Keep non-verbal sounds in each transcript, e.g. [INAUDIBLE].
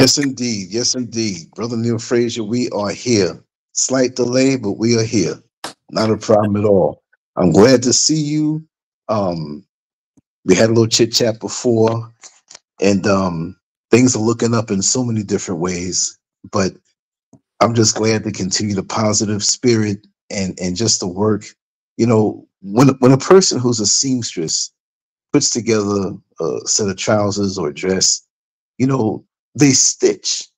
Yes, indeed. Yes, indeed. Brother Neil Frazier, we are here. Slight delay, but we are here. Not a problem at all. I'm glad to see you. Um, we had a little chit chat before, and um, things are looking up in so many different ways. But I'm just glad to continue the positive spirit and and just the work. You know, when when a person who's a seamstress puts together a set of trousers or dress, you know, they stitch.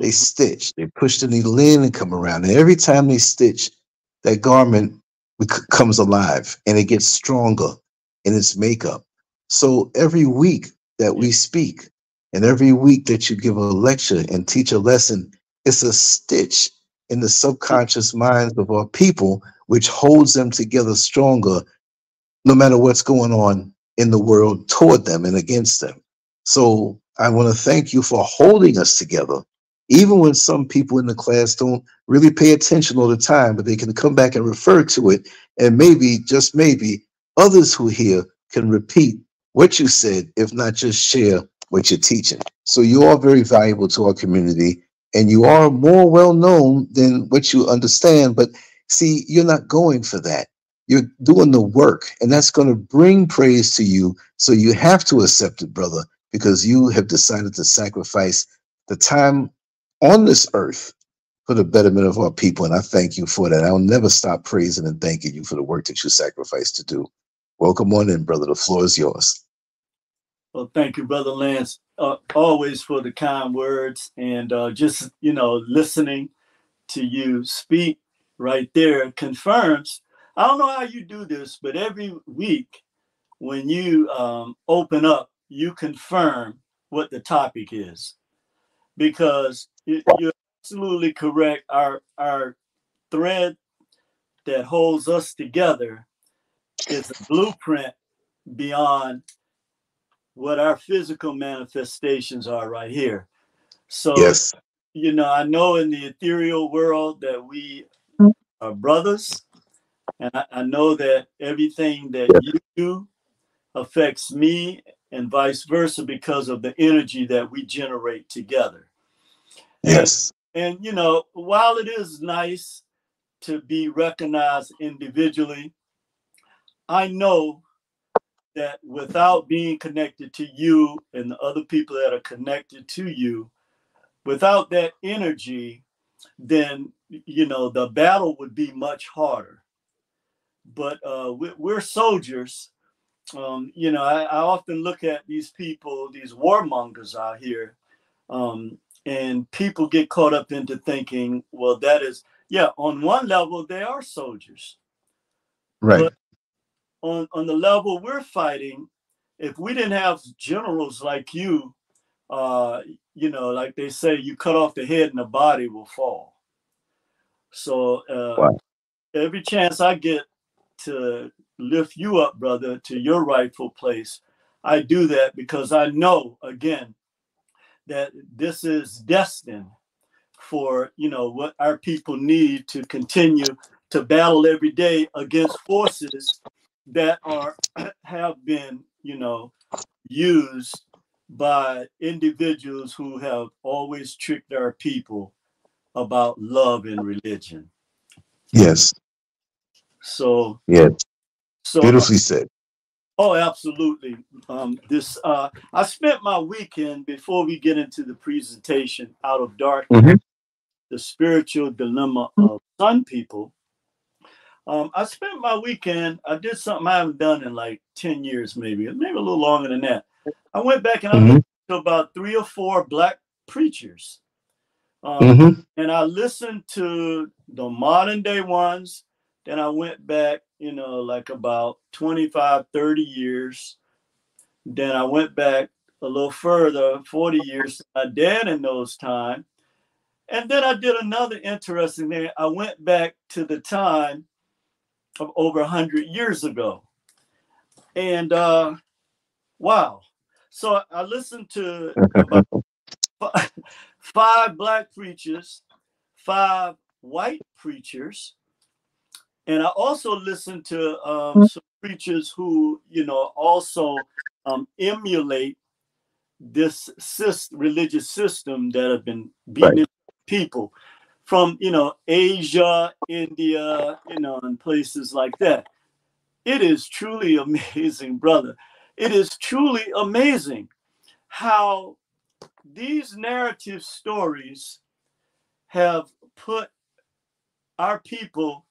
They Mhm. stitch. They push the needle in and come around. And every time they stitch, that garment comes alive and it gets stronger in its makeup. So every week that we speak and every week that you give a lecture and teach a lesson, it's a stitch in the subconscious minds of our people, which holds them together stronger no matter what's going on in the world toward them and against them. So I want to thank you for holding us together, even when some people in the class don't really pay attention all the time, but they can come back and refer to it. And maybe, just maybe, others who hear can repeat what you said, if not just share what you're teaching. So you are very valuable to our community and you are more well known than what you understand. But see, you're not going for that. You're doing the work, and that's going to bring praise to you. So you have to accept it, brother, because you have decided to sacrifice the time on this earth for the betterment of our people. And I thank you for that. I'll never stop praising and thanking you for the work that you sacrificed to do. Welcome on in, brother. The floor is yours. Well, thank you, Brother Lance, uh, always for the kind words and uh, just, you know, listening to you speak right there confirms. I don't know how you do this, but every week when you um, open up, you confirm what the topic is because you- you're absolutely correct. Our, our thread that holds us together is a blueprint beyond what our physical manifestations are right here. So, Yes. you know, I know in the ethereal world that we mm. are brothers, and I, I know that everything that you do affects me and vice versa because of the energy that we generate together. Yes. And, you know, while it is nice to be recognized individually, I know that without being connected to you and the other people that are connected to you, without that energy, then, you know, the battle would be much harder. But uh, we, we're soldiers. Um, you know, I, I often look at these people, these warmongers out here, um, and people get caught up into thinking, well, that is, yeah, on one level, they are soldiers. Right. But on, on the level we're fighting, if we didn't have generals like you, uh, you know, like they say, you cut off the head and the body will fall. So uh, Wow. every chance I get to lift you up, brother, to your rightful place, I do that because I know, again, that this is destined for you know what our people need to continue to battle every day against forces that are [CLEARS THROAT] have been you know used by individuals who have always tricked our people about love and religion Yes. so Yes. So Beautifully said. Oh, absolutely. Um, this uh, I spent my weekend before we get into the presentation out of darkness, Mhm. the spiritual dilemma of sun people. Um, I spent my weekend. I did something I haven't done in like ten years, maybe, maybe a little longer than that. I went back and I Mhm. listened to about three or four black preachers, um, Mm-hmm. and I listened to the modern day ones. Then I went back, you know, like about 25, 30 years. Then I went back a little further, 40 years my dad in those time. And then I did another interesting thing. I went back to the time of over 100 years ago. And uh, wow. So I listened to about [LAUGHS] five black preachers, five white preachers, and I also listen to um, some preachers who, you know, also um, emulate this system, religious system that have been beating right. people from you know Asia, India, you know, and places like that. It is truly [LAUGHS] amazing, brother. It is truly amazing how these narrative stories have put our people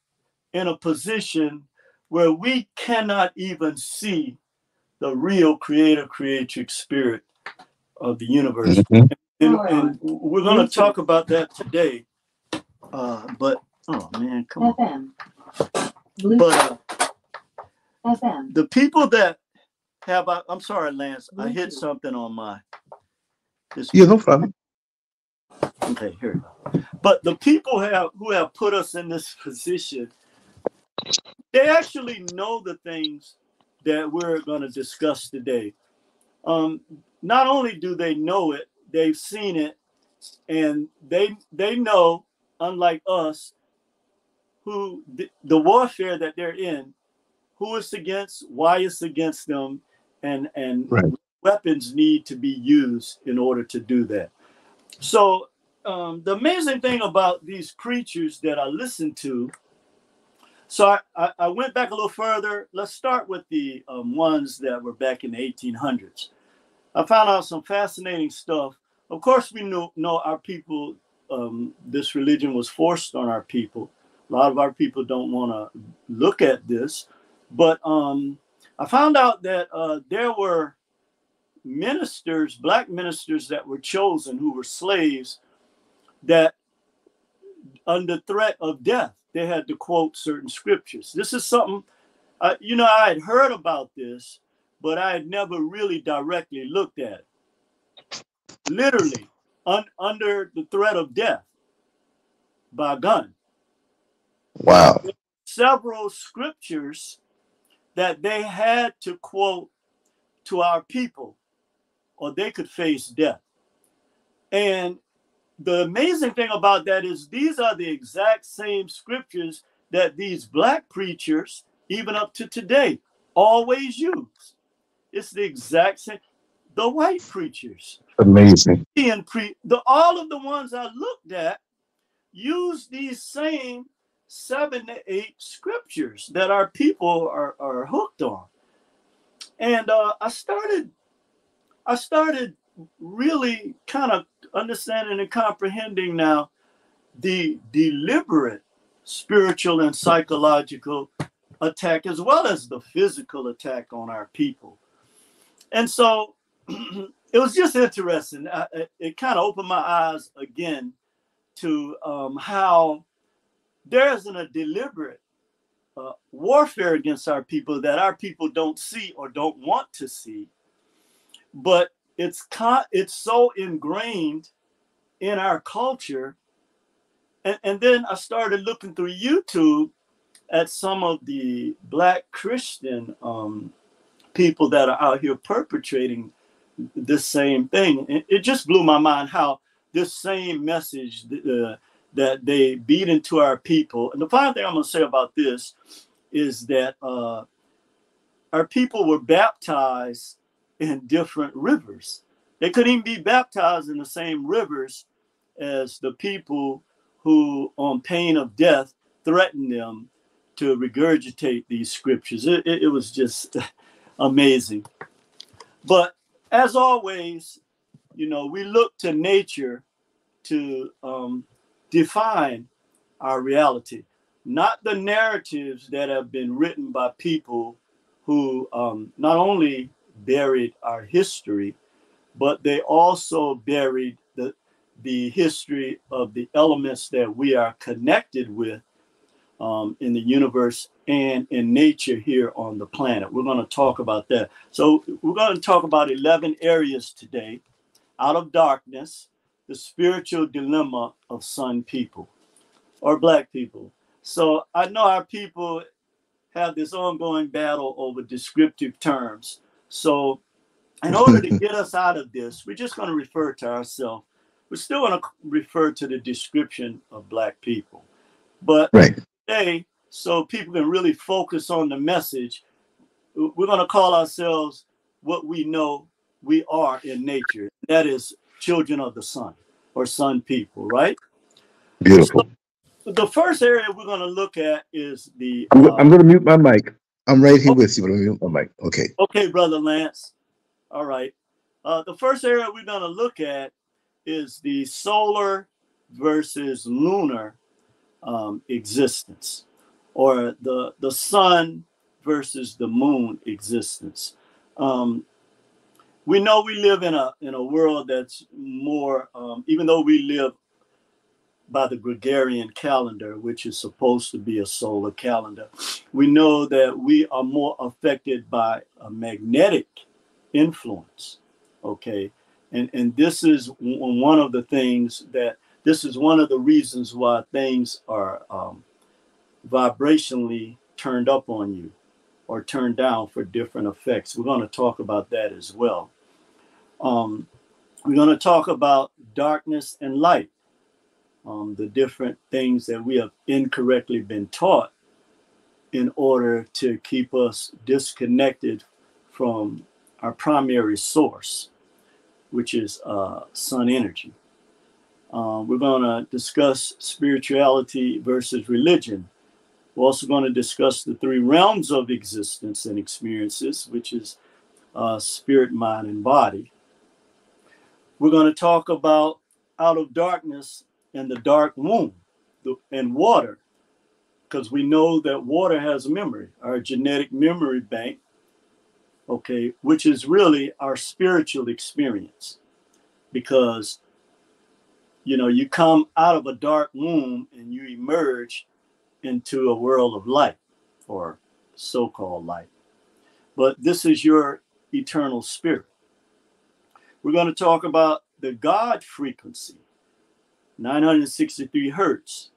in a position where we cannot even see the real creator creatrix spirit of the universe. Mm-hmm. And, and, we're going to talk about that today. Uh, but, oh man, come on. But uh, FM. the people that have, I, am sorry, Lance, I hit something on my. This yeah, no problem. Okay, here But the people have who have put us in this [LAUGHS] position, they actually know the things that we're going to discuss today. Um, not only do they know it, they've seen it, and they they know, unlike us, who the, the warfare that they're in, who it's against, why it's against them, and and right. weapons need to be used in order to do that. So um, the amazing thing about these preachers that I listen to, so I, I, went back a little further. Let's start with the um, ones that were back in the 1800s. I found out some fascinating stuff. Of course, we know, know our people, um, this religion was forced on our people. A lot of our people don't want to look at this. But um, I found out that uh, there were ministers, black ministers that were chosen who were slaves that under threat of death, they had to quote certain scriptures. This is something, uh, you know, I had heard about this, but I had never really directly looked at it. Literally, un- under the threat of death by gun. Wow. Several scriptures that they had to quote to our people, or they could face death. And the amazing thing about that is these are the exact same scriptures that these black preachers, even up to today, always use. It's the exact same. The white preachers, amazing. And pre, the all of the ones I looked at use these same seven to eight scriptures that our people are, are hooked on. And uh, I started, I started really kind of understanding and comprehending now the deliberate spiritual and psychological attack as well as the physical attack on our people. And so [CLEARS THROAT] it was just interesting. I, it, kind of opened my eyes again to um, how there isn't a deliberate uh, warfare against our people that our people don't see or don't want to see. But it's con- it's so ingrained in our culture. And, and then I started looking through YouTube at some of the black Christian um, people that are out here perpetrating the same thing. It, it just blew my mind how this same message uh, that they beat into our people. And the final thing I'm going to say about this is that uh, our people were baptized in different rivers. They couldn't even be baptized in the same rivers as the people who, on pain of death, threatened them to regurgitate these scriptures. It, it, it was just [LAUGHS] amazing. But as always, you know, we look to nature to um, define our reality, not the narratives that have been written by people who um, not only buried our history, but they also buried the, the history of the elements that we are connected with um, in the universe and in nature here on the planet. We're going to talk about that. So, we're going to talk about 11 areas today out of darkness, the spiritual dilemma of sun people or black people. So, I know our people have this ongoing battle over descriptive terms. So, in order to get us out of this, we're just going to refer to ourselves. We're still going to refer to the description of Black people. But right. today, so people can really focus on the message, we're going to call ourselves what we know we are in nature. That is children of the sun or sun people, right? Beautiful. So the first area we're going to look at is the. Uh, I'm going to mute my mic. I'm right here okay. with you, but I'm my mic. Okay. Okay, brother Lance. All right. Uh, the first area we're going to look at is the solar versus lunar um, existence, or the the sun versus the moon existence. Um, we know we live in a in a world that's more, um, even though we live by the Gregorian calendar, which is supposed to be a solar calendar, we know that we are more affected by a magnetic influence. Okay, and and this is one of the things that this is one of the reasons why things are um, vibrationally turned up on you or turned down for different effects. We're going to talk about that as well. Um, we're going to talk about darkness and light, um, the different things that we have incorrectly been taught in order to keep us disconnected from our primary source, which is uh, sun energy. Uh, we're going to discuss spirituality versus religion. We're also going to discuss the three realms of existence and experiences, which is uh, spirit, mind, and body. We're going to talk about out of darkness and the dark womb and water, because we know that water has a memory, our genetic memory bank, okay, which is really our spiritual experience. Because, you know, you come out of a dark womb and you emerge into a world of light or so called light. But this is your eternal spirit. We're going to talk about the God frequency, 963 hertz,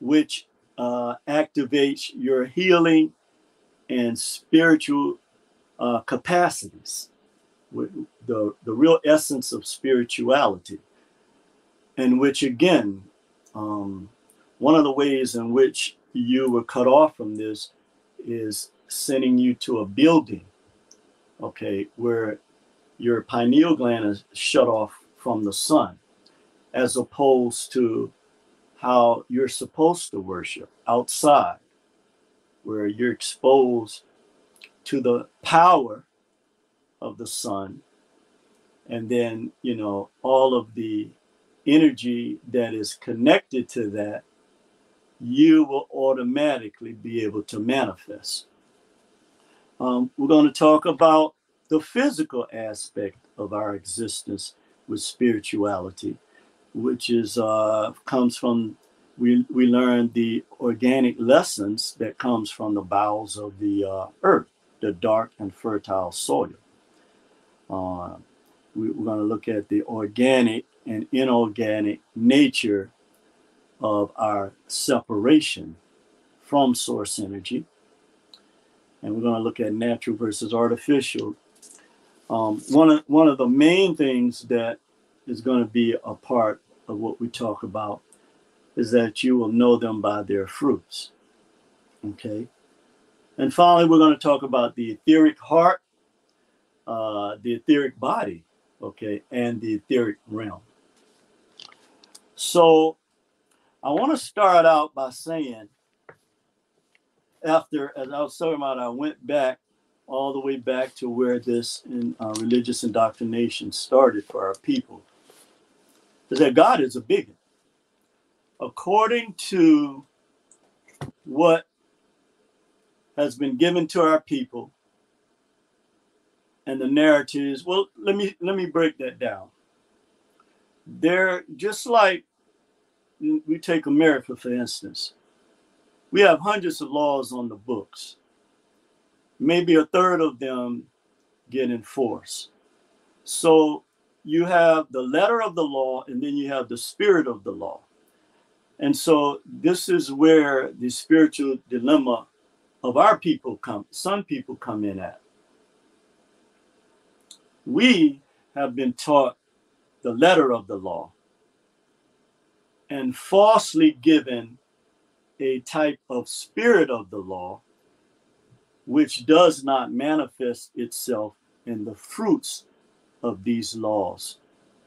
which uh, activates your healing and spiritual uh, capacities, the, the real essence of spirituality, and which again, um, one of the ways in which you were cut off from this is sending you to a building, okay, where your pineal gland is shut off from the sun, as opposed to how you're supposed to worship outside, where you're exposed to the power of the sun, and then, you know, all of the energy that is connected to that, you will automatically be able to manifest. Um, we're going to talk about the physical aspect of our existence with spirituality, which is uh, comes from we we learn the organic lessons that comes from the bowels of the uh, earth, the dark and fertile soil. Uh, we, we're going to look at the organic and inorganic nature of our separation from source energy. And we're going to look at natural versus artificial um, one of one of the main things that is going to be a part of what we talk about is that you will know them by their fruits. Okay. And finally, we're going to talk about the etheric heart, uh, the etheric body, okay, and the etheric realm. So I want to start out by saying, after, as I was talking about, I went back all the way back to where this in, uh, religious indoctrination started for our people is that God is a bigot. According to what has been given to our people and the narratives, well, let me let me break that down. They're just like we take America for instance. We have hundreds of laws on the books maybe a third of them get enforced. So you have the letter of the law and then you have the spirit of the law. And so this is where the spiritual dilemma of our people come, some people come in at. We have been taught the letter of the law and falsely given a type of spirit of the law which does not manifest itself in the fruits of these laws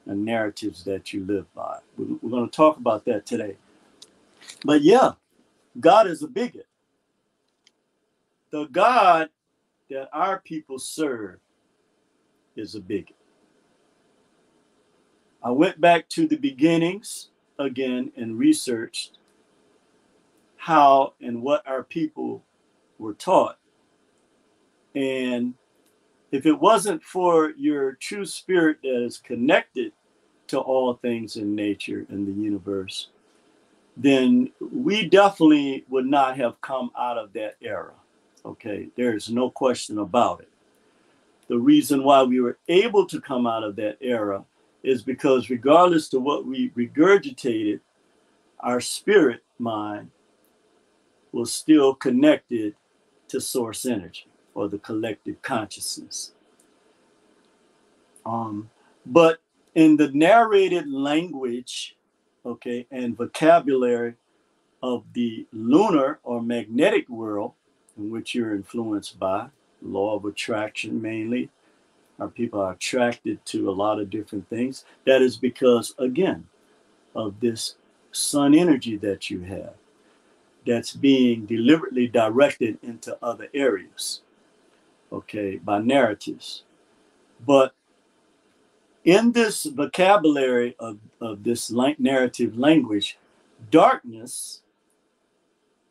and narratives that you live by. We're, going to talk about that today. But yeah, God is a bigot. The God that our people serve is a bigot. I went back to the beginnings again and researched how and what our people were taught. And if it wasn't for your true spirit that is connected to all things in nature and the universe, then we definitely would not have come out of that era. Okay, there's no question about it. The reason why we were able to come out of that era is because, regardless to what we regurgitated, our spirit mind was still connected to source energy or the collective consciousness. Um, but in the narrated language, okay, and vocabulary of the lunar or magnetic world in which you're influenced by, law of attraction mainly, our people are attracted to a lot of different things. That is because, again, of this sun energy that you have that's being deliberately directed into other areas, okay, by narratives. But in this vocabulary of, of this narrative language, darkness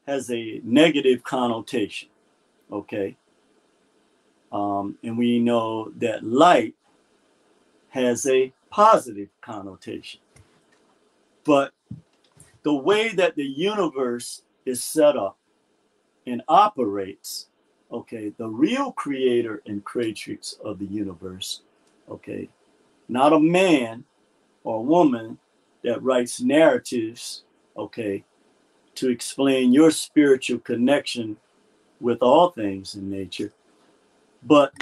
has a negative connotation, okay? Um, and we know that light has a positive connotation. But the way that the universe is set up and operates, okay, the real creator and creatrix of the universe, okay, not a man or a woman that writes narratives, okay, to explain your spiritual connection with all things in nature. But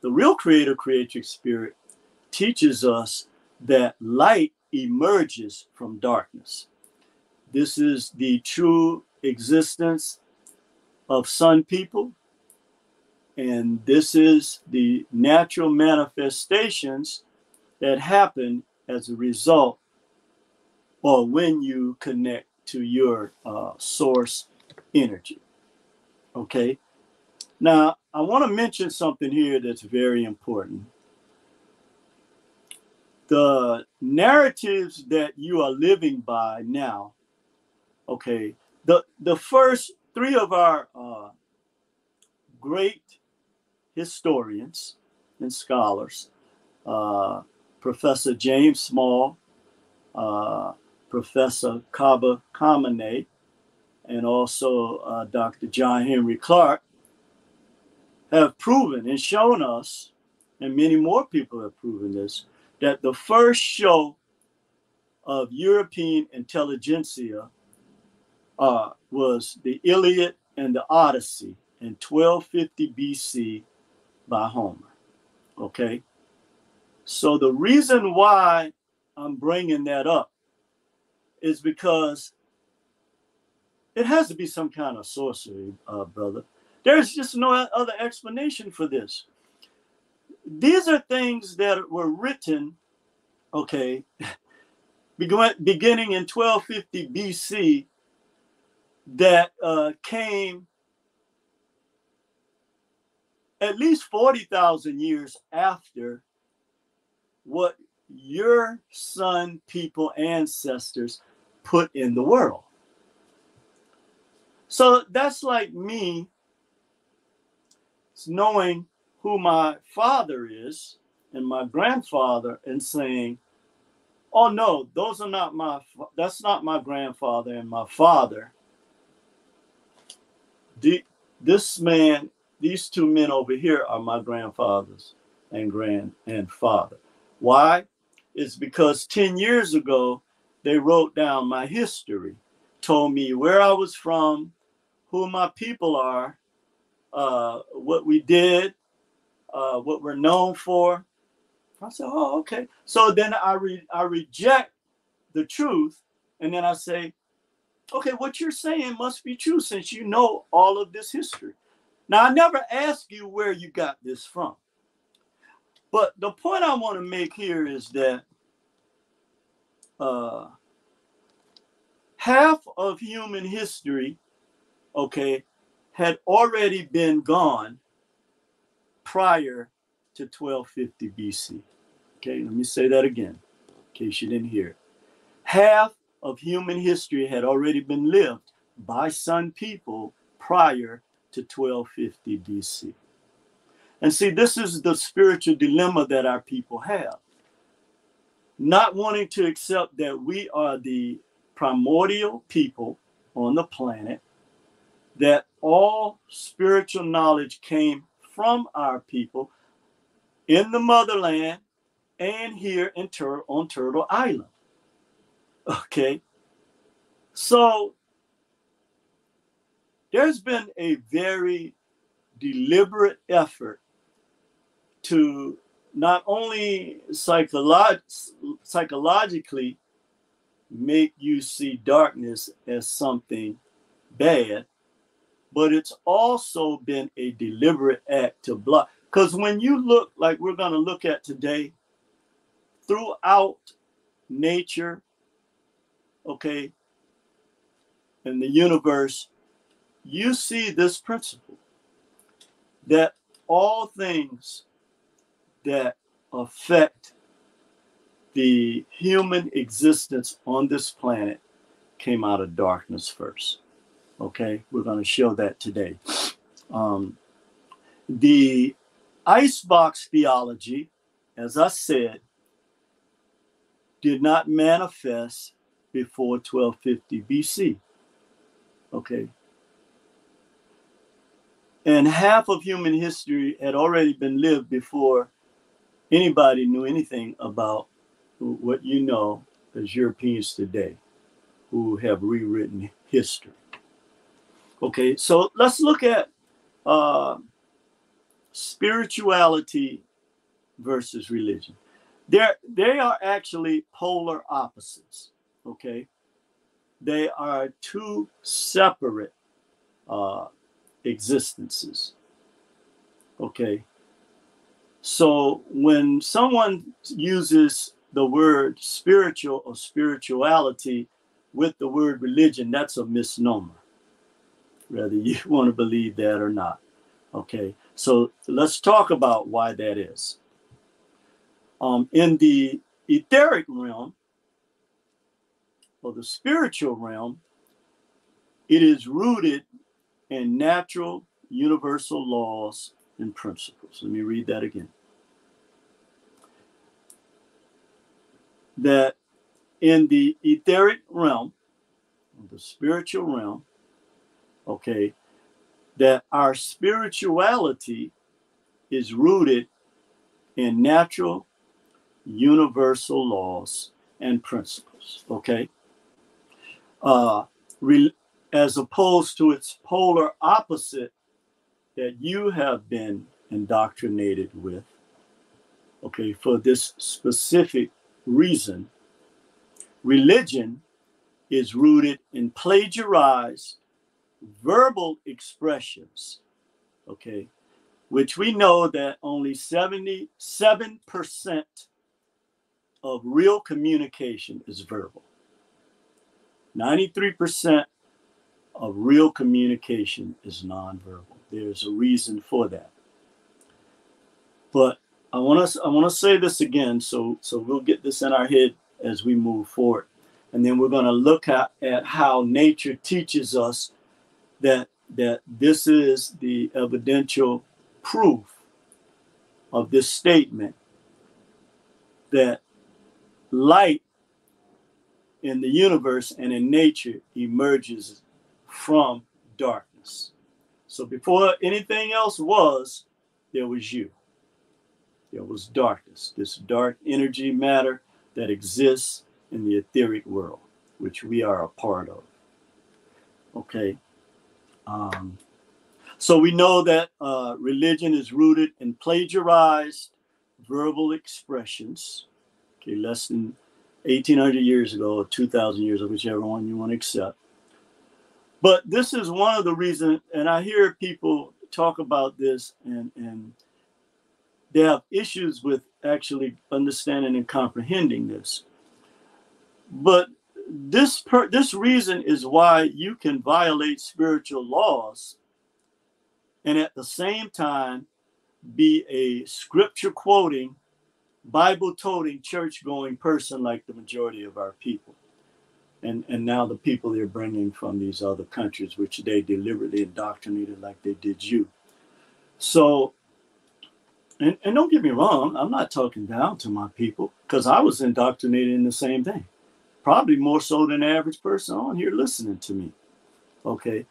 the real creator creatrix spirit teaches us that light emerges from darkness. This is the true existence of sun people. And this is the natural manifestations that happen as a result or when you connect to your uh, source energy. Okay. Now, I want to mention something here that's very important. The narratives that you are living by now, okay, the, the first three of our uh, great historians and scholars, uh, Professor James Small, uh, Professor Kaba Kamene, and also uh, Dr. John Henrik Clarke, have proven and shown us, and many more people have proven this, that the first show of European intelligentsia uh, was the Iliad and the Odyssey in 1250 BC by Homer. Okay. So the reason why I'm bringing that up is because it has to be some kind of sorcery, uh, brother. There's just no other explanation for this. These are things that were written, okay, [LAUGHS] beginning in 1250 BC that uh, came at least 40,000 years after what your sun people ancestors put in the world. So that's like me knowing who my father is and my grandfather and saying, oh no, those are not my, that's not my grandfather and my father. The, this man, these two men over here are my grandfathers and grand and father. Why? It's because 10 years ago, they wrote down my history, told me where I was from, who my people are, uh, what we did, uh, what we're known for. I said, oh, okay. So then I re- I reject the truth, and then I say, okay, what you're saying must be true since you know all of this history. Now I never ask you where you got this from. But the point I want to make here is that uh, half of human history, okay, had already been gone prior to 1250 BC. Okay, let me say that again in case you didn't hear. Half of human history had already been lived by sun people prior to 1250 BC. And see, this is the spiritual dilemma that our people have. Not wanting to accept that we are the primordial people on the planet, that all spiritual knowledge came from our people in the motherland and here in Tur- on Turtle Island. Okay. So there's been a very deliberate effort to not only psycholo- psychologically make you see darkness as something bad, but it's also been a deliberate act to block. Because when you look like we're going to look at today, throughout nature, okay, in the universe, you see this principle that all things that affect the human existence on this planet came out of darkness first. Okay, we're going to show that today. Um, the icebox theology, as I said, did not manifest before 1250 BC. Okay. And half of human history had already been lived before anybody knew anything about what you know as Europeans today who have rewritten history. Okay, so let's look at uh, spirituality versus religion. They're, they are actually polar opposites. Okay, they are two separate uh, existences. Okay, so when someone uses the word spiritual or spirituality with the word religion, that's a misnomer, whether you [LAUGHS] want to believe that or not. Okay, so let's talk about why that is. Um, in the etheric realm, or the spiritual realm, it is rooted in natural universal laws and principles. Let me read that again. That in the etheric realm, the spiritual realm, okay, that our spirituality is rooted in natural universal laws and principles, okay? Uh, re- as opposed to its polar opposite that you have been indoctrinated with, okay, for this specific reason, religion is rooted in plagiarized verbal expressions, okay, which we know that only 77% of real communication is verbal. 93% of real communication is nonverbal. There's a reason for that. But I want to I want to say this again, so so we'll get this in our head as we move forward, and then we're going to look at, at how nature teaches us that that this is the evidential proof of this statement that light in the universe and in nature emerges from darkness. So before anything else was, there was you. There was darkness, this dark energy matter that exists in the etheric world, which we are a part of. Okay. Um, so we know that uh, religion is rooted in plagiarized verbal expressions. Okay, less than 1800 years ago or 2000 years, whichever one you want to accept. But this is one of the reasons, and I hear people talk about this, and and they have issues with actually understanding and comprehending this. But this per, this reason is why you can violate spiritual laws and at the same time be a scripture quoting bible toting church going person like the majority of our people. And and now the people they're bringing from these other countries which they deliberately indoctrinated like they did you. So and, and don't get me wrong i'm not talking down to my people because i was indoctrinated in the same thing. Probably more so than the average person on here listening to me okay?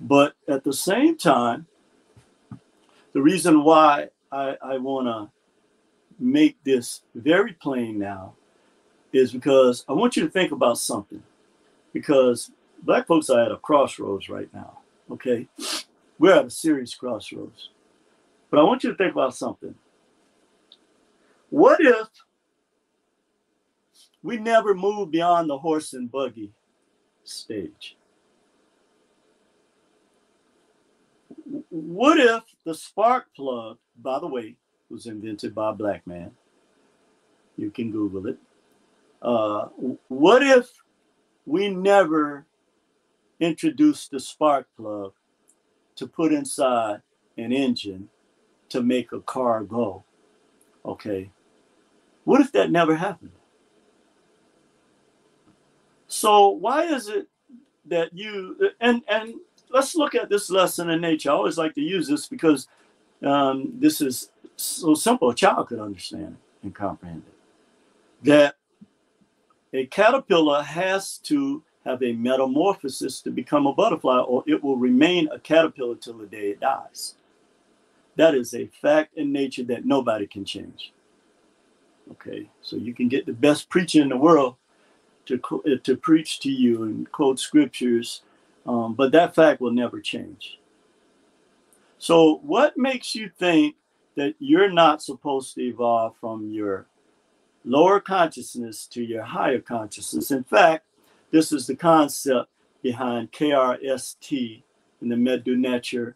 But at the same time the reason why i, I want to make this very plain now is because i want you to think about something because black folks are at a crossroads right now. Okay. We're at a serious crossroads. But I want you to think about something. What if we never move beyond the horse and buggy stage? What if the spark plug, by the way, was invented by a black man? You can Google it. Uh, what if we never introduced the spark plug to put inside an engine to make a car go. Okay. What if that never happened? So why is it that you and and let's look at this lesson in nature. I always like to use this because um, this is so simple a child could understand it and comprehend it. That a caterpillar has to have a metamorphosis to become a butterfly, or it will remain a caterpillar till the day it dies. That is a fact in nature that nobody can change. Okay, so you can get the best preacher in the world to uh, to preach to you and quote scriptures, um, but that fact will never change. So, what makes you think that you're not supposed to evolve from your lower consciousness to your higher consciousness. In fact, this is the concept behind KRST in the Medu Neter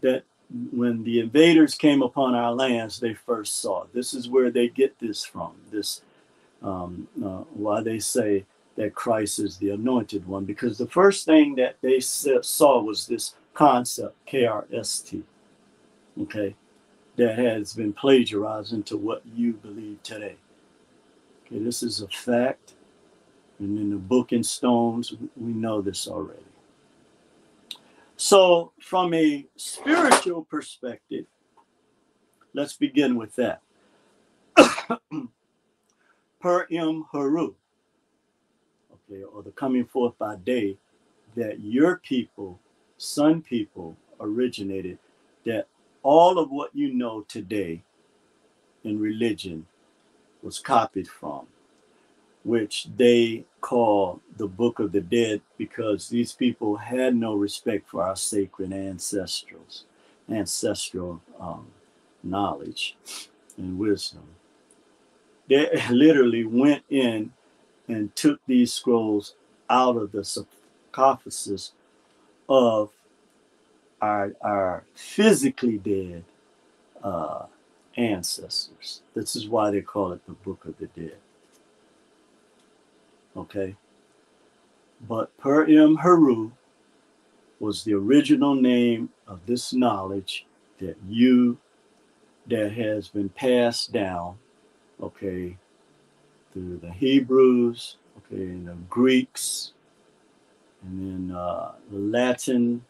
that when the invaders came upon our lands, they first saw. This is where they get this from. This um, uh, why they say that Christ is the anointed one, because the first thing that they saw was this concept, KRST. Okay, that has been plagiarized into what you believe today. Okay, this is a fact. And in the book in stones, we know this already. So, from a spiritual perspective, let's begin with that. [COUGHS] per im haru, okay, or the coming forth by day, that your people, sun people, originated, that all of what you know today in religion was copied from, which they call the Book of the Dead because these people had no respect for our sacred ancestrals, ancestral um, knowledge and wisdom. They [LAUGHS] literally went in and took these scrolls out of the sarcophagus of our, our physically dead uh, ancestors. This is why they call it the Book of the Dead. Okay? But Per Im Haru was the original name of this knowledge that you, that has been passed down, okay, through the Hebrews, okay, and the Greeks, and then uh, the Latin,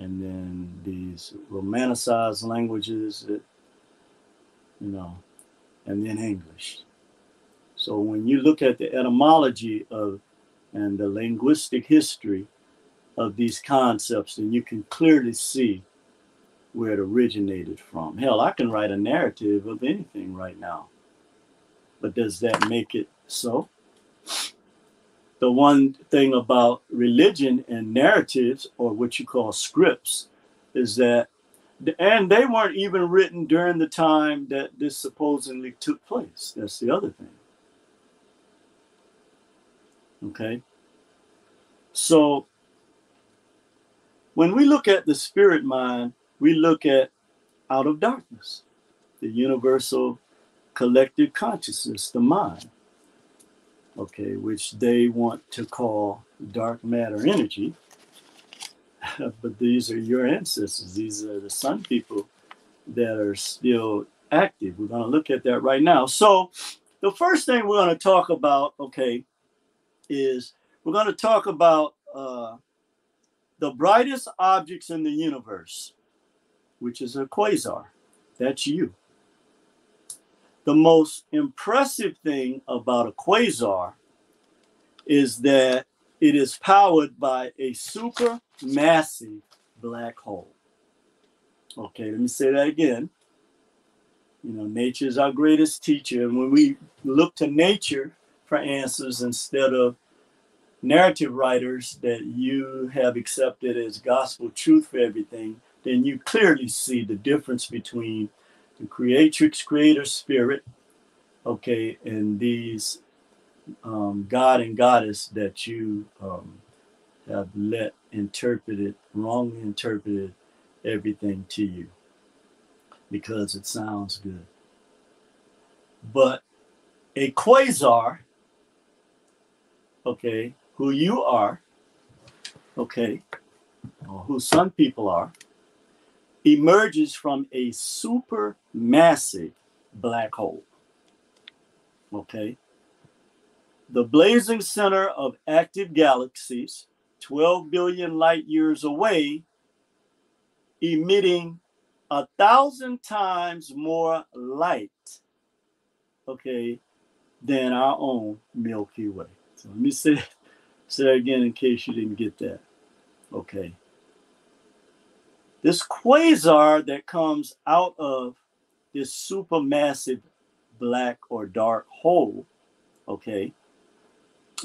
and then these romanticized languages that, you know, and then English. So when you look at the etymology of and the linguistic history of these concepts, then you can clearly see where it originated from. Hell, I can write a narrative of anything right now. But does that make it so? The one thing about religion and narratives, or what you call scripts, is that, and they weren't even written during the time that this supposedly took place. That's the other thing. Okay. So, when we look at the spirit mind, we look at out of darkness, the universal collective consciousness, the mind, okay, which they want to call dark matter energy. [LAUGHS] but these are your ancestors, these are the sun people that are still active. We're going to look at that right now. So, the first thing we're going to talk about, okay, is we're going to talk about uh, the brightest objects in the universe, which is a quasar. That's you. The most impressive thing about a quasar is that it is powered by a super massive black hole. Okay, let me say that again. You know, nature is our greatest teacher. And when we look to nature for answers instead of narrative writers that you have accepted as gospel truth for everything, then you clearly see the difference between the creatrix creator spirit, okay, and these um, God and goddess that you um, have let interpreted, wrongly interpreted everything to you because it sounds good. But a quasar, okay, who you are, okay, or who some people are, emerges from a super massive black hole. Okay. The blazing center of active galaxies, 12 billion light years away, emitting a thousand times more light, okay, than our own Milky Way. So let me say, say again in case you didn't get that. Okay. This quasar that comes out of this supermassive black or dark hole, okay,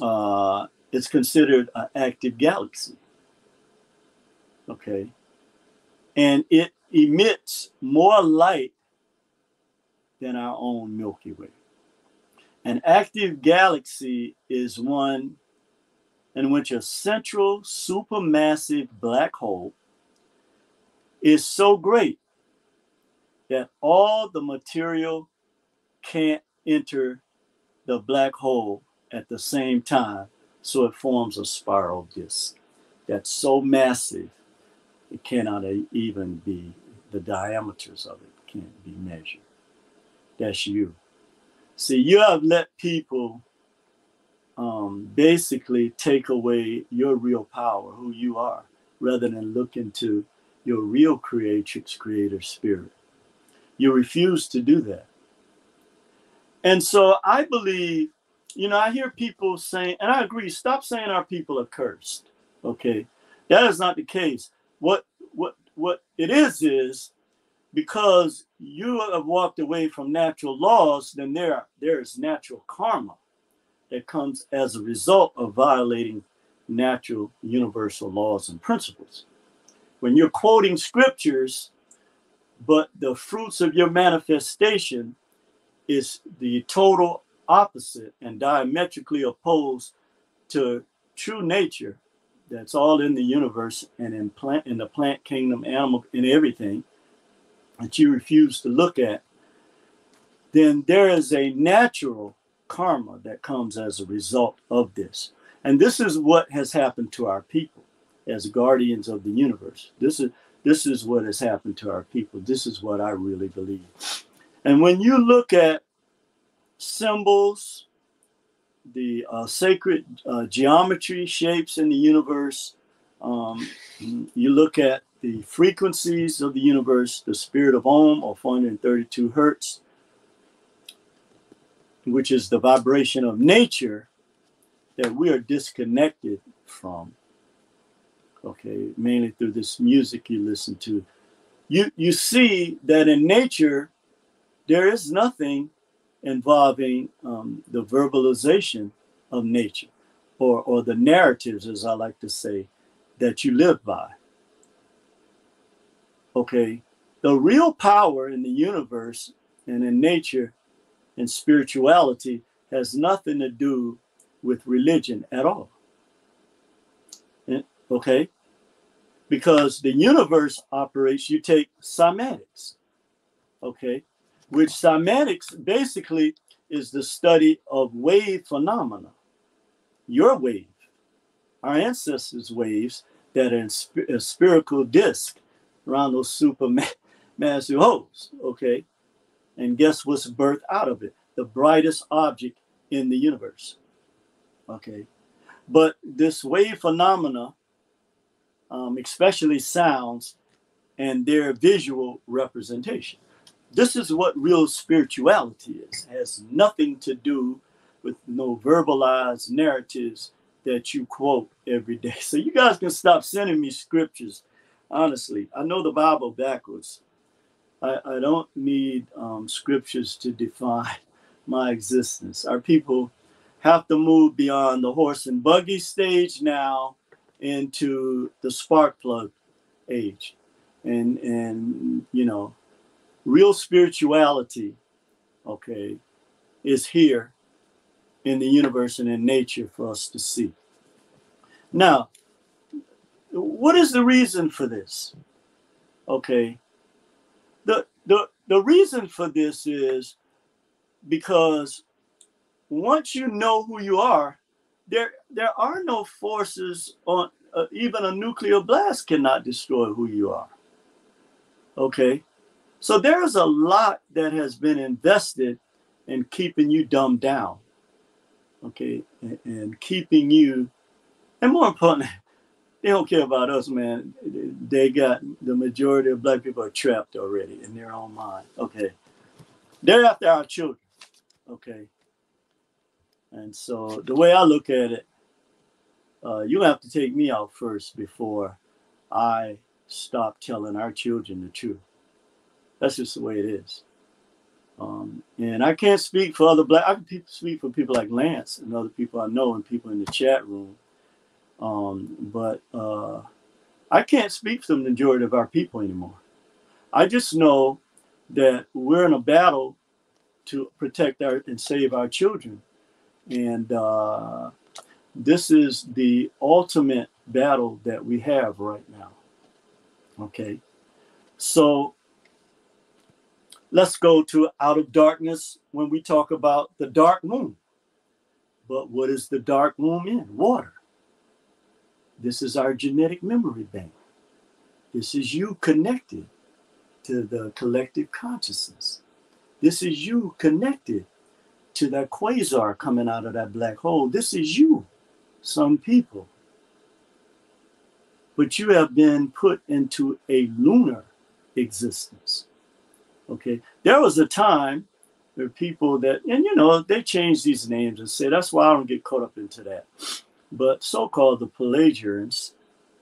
uh, it's considered an active galaxy. Okay. And it emits more light than our own Milky Way. An active galaxy is one in which a central supermassive black hole is so great that all the material can't enter the black hole at the same time, so it forms a spiral disk that's so massive it cannot even be the diameters of it can't be measured. That's you. See, you have let people um, basically take away your real power, who you are, rather than look into your real creatrix, creator spirit. You refuse to do that. And so I believe, you know, I hear people saying, and I agree, stop saying our people are cursed. Okay. That is not the case. What what what it is is because you have walked away from natural laws, then there there is natural karma that comes as a result of violating natural universal laws and principles. When you're quoting scriptures, but the fruits of your manifestation is the total opposite and diametrically opposed to true nature that's all in the universe and in plant in the plant kingdom animal in everything that you refuse to look at then there is a natural karma that comes as a result of this. And this is what has happened to our people as guardians of the universe. This is this is what has happened to our people. This is what I really believe. And when you look at symbols, the uh, sacred uh, geometry shapes in the universe, um, you look at the frequencies of the universe, the spirit of Om or 432 hertz, which is the vibration of nature that we are disconnected from. Okay, mainly through this music you listen to. You you see that in nature there is nothing involving um, the verbalization of nature or, or the narratives, as I like to say, that you live by. Okay, the real power in the universe and in nature and spirituality has nothing to do with religion at all. Okay? Because the universe operates, you take cymatics. okay, which cymatics basically is the study of wave phenomena. Your wave, our ancestors' waves that are in sp- a spherical disk around those super [LAUGHS] massive holes, okay? And guess what's birthed out of it? The brightest object in the universe, okay? But this wave phenomena, um, especially sounds and their visual representation. This is what real spirituality is. It has nothing to do with no verbalized narratives that you quote every day. [LAUGHS] So you guys can stop sending me scriptures. Honestly, I know the Bible backwards. I, I don't need um, scriptures to define [LAUGHS] my existence. Our people have to move beyond the horse and buggy stage now into the spark plug age. And and you know, real spirituality, okay, is here in the universe and in nature for us to see. Now, what is the reason for this? Okay. The the the reason for this is because once you know who you are, there there are no forces on uh, even a nuclear blast cannot destroy who you are. Okay, so there's a lot that has been invested in keeping you dumbed down. Okay, and, and keeping you, and more importantly, [LAUGHS] they don't care about us, man. They got the majority of black people are trapped already in their own mind. Okay, they're after our children. Okay, and so the way I look at it, uh, you have to take me out first before I stop telling our children the truth. That's just the way it is. Um, and I can't speak for other black. I can speak for people like Lance and other people I know and people in the chat room. Um, but uh, I can't speak for the majority of our people anymore. I just know that we're in a battle to protect our and save our children and uh, this is the ultimate battle that we have right now. Okay. So let's go to out of darkness when we talk about the dark womb. But what is the dark womb in? Water. This is our genetic memory bank. This is you connected to the collective consciousness. This is you connected to that quasar coming out of that black hole. This is you, some people. But you have been put into a lunar existence. Okay. There was a time where people that, and you know, they changed these names and say, that's why I don't get caught up into that. But so called the Pelasgians,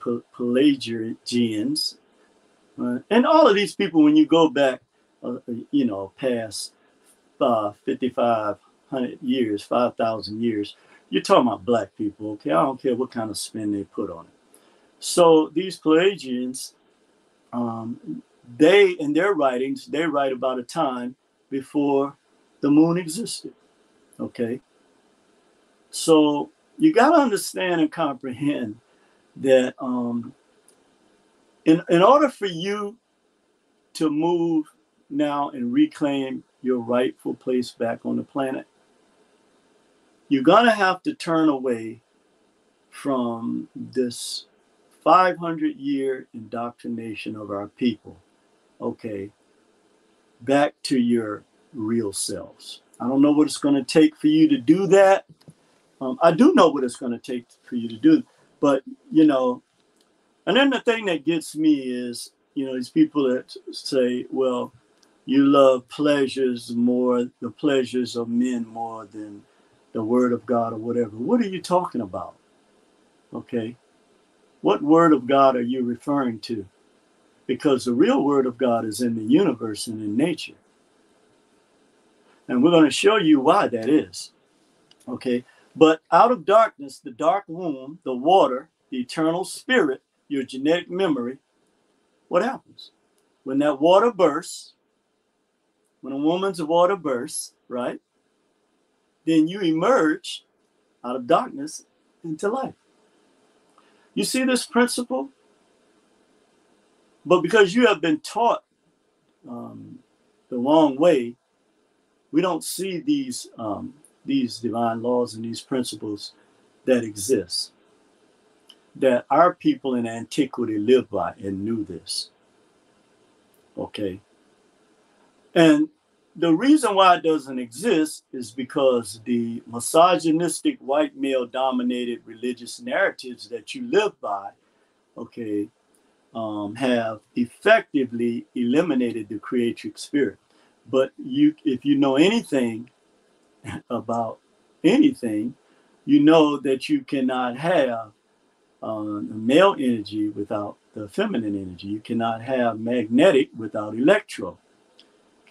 Pelasgians, uh, and all of these people, when you go back, uh, you know, past uh, 5,500 years, 5,000 years. You're talking about black people, okay? I don't care what kind of spin they put on it. So these Pelasgians, um, they, in their writings, they write about a time before the moon existed, okay? So you got to understand and comprehend that um, in, in order for you to move now and reclaim your rightful place back on the planet, you're going to have to turn away from this 500 year indoctrination of our people, okay, back to your real selves. I don't know what it's going to take for you to do that. Um, I do know what it's going to take for you to do, but you know, and then the thing that gets me is, you know, these people that say, well, you love pleasures more, the pleasures of men more than the word of God or whatever. What are you talking about? Okay. What word of God are you referring to? Because the real word of God is in the universe and in nature. And we're going to show you why that is. Okay. But out of darkness, the dark womb, the water, the eternal spirit, your genetic memory, what happens? When that water bursts, when a woman's water bursts, right? Then you emerge out of darkness into light. You see this principle? But because you have been taught um, the wrong way, we don't see these um, these divine laws and these principles that exist that our people in antiquity lived by and knew this. Okay. And the reason why it doesn't exist is because the misogynistic white male dominated religious narratives that you live by, okay, um, have effectively eliminated the creative spirit. But you, if you know anything [LAUGHS] about anything, you know that you cannot have uh, male energy without the feminine energy. You cannot have magnetic without electro.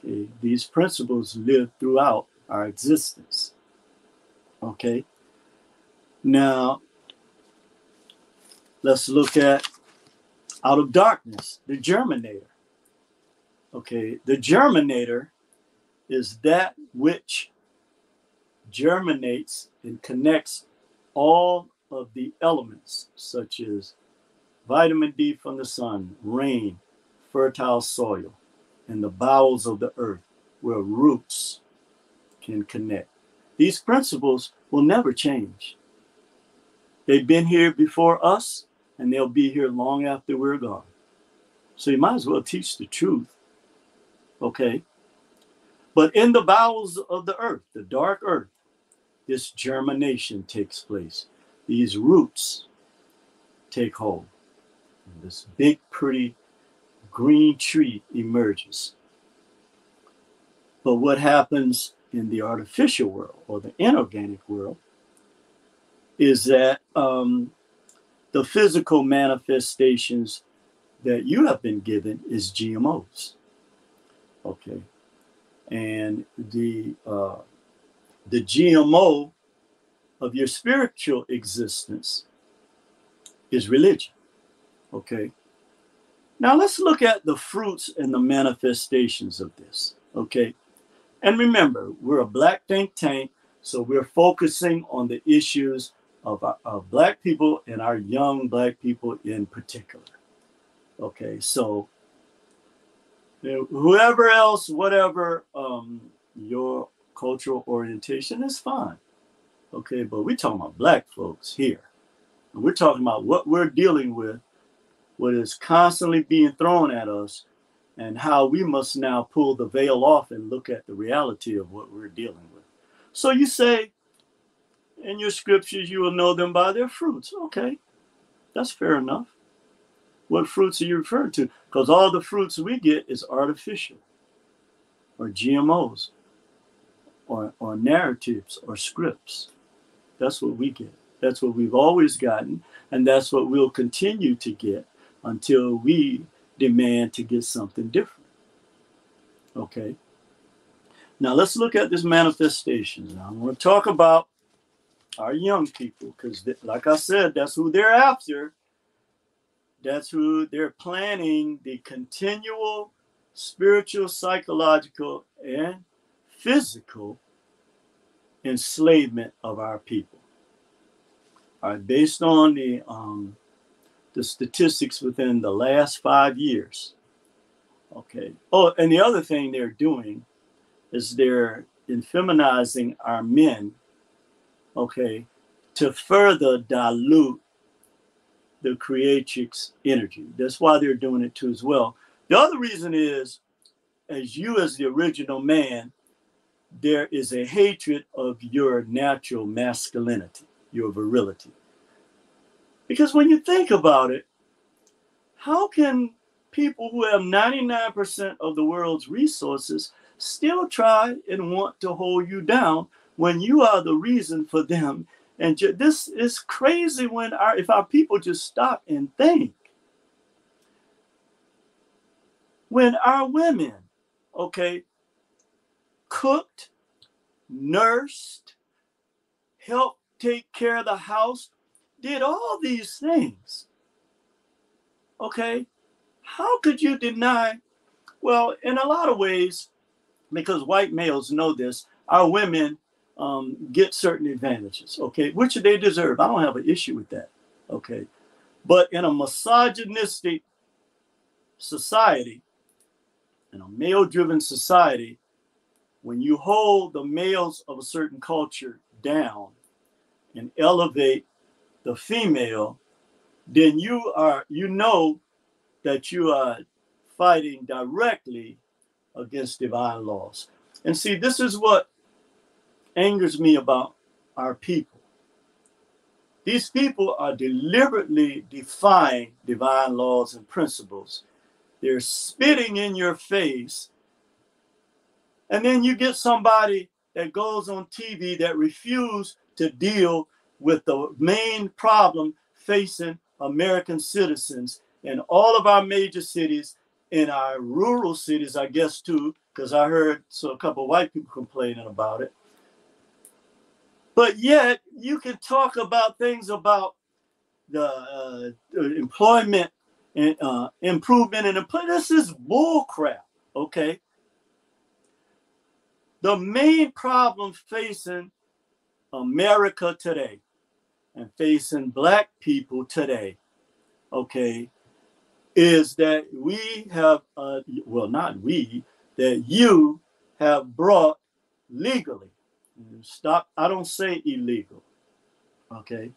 These principles live throughout our existence. Okay, now let's look at out of darkness, the germinator. Okay, the germinator is that which germinates and connects all of the elements, such as vitamin D from the sun, rain, fertile soil, and the bowels of the earth where roots can connect. These principles will never change. They've been here before us, and they'll be here long after we're gone. So you might as well teach the truth. Okay? But in the bowels of the earth, the dark earth, this germination takes place. These roots take hold. This big, pretty green tree emerges. But what happens in the artificial world or the inorganic world is that um, the physical manifestations that you have been given is GMOs. Okay. And the uh, the GMO of your spiritual existence is religion. Okay. Now let's look at the fruits and the manifestations of this. Okay. And remember, we're a black think tank, so we're focusing on the issues of, of black people and our young black people in particular. Okay. So whoever else, whatever um, your cultural orientation is fine. Okay, but we're talking about black folks here. And we're talking about what we're dealing with, what is constantly being thrown at us, and how we must now pull the veil off and look at the reality of what we're dealing with. So you say in your scriptures, you will know them by their fruits. Okay, that's fair enough. What fruits are you referring to? Because all the fruits we get is artificial or GMOs or, or narratives or scripts. That's what we get. That's what we've always gotten. And that's what we'll continue to get until we demand to get something different. Okay. Now let's look at this manifestation. Now, I want to talk about our young people because, like I said, that's who they're after. That's who they're planning the continual spiritual, psychological, and physical enslavement of our people. All right, based on the um, the statistics within the last five years. Okay. Oh, and the other thing they're doing is they're infeminizing our men. Okay, to further dilute the creatrix energy. That's why they're doing it too as well. The other reason is, as you as the original man, there is a hatred of your natural masculinity, your virility. Because when you think about it, how can people who have 99% of the world's resources still try and want to hold you down when you are the reason for them? And ju- this is crazy when our if our people just stop and think. When our women, okay, cooked, nursed, helped take care of the house, did all these things. Okay? How could you deny? Well, in a lot of ways, because white males know this, our women um, get certain advantages, okay, which they deserve. I don't have an issue with that, okay. But in a misogynistic society, in a male driven society, when you hold the males of a certain culture down and elevate the female, then you are, you know that you are fighting directly against divine laws. And see, this is what angers me about our people. These people are deliberately defying divine laws and principles. They're spitting in your face. And then you get somebody that goes on TV that refuse to deal with the main problem facing American citizens in all of our major cities, in our rural cities, I guess too, because I heard so a couple white people complaining about it. But yet, you can talk about things about the uh, employment and uh, improvement and employment. This is bull crap. Okay. The main problem facing America today and facing black people today, okay, is that we have, uh, well, not we, that you have brought legally. Stop, I don't say illegal, okay?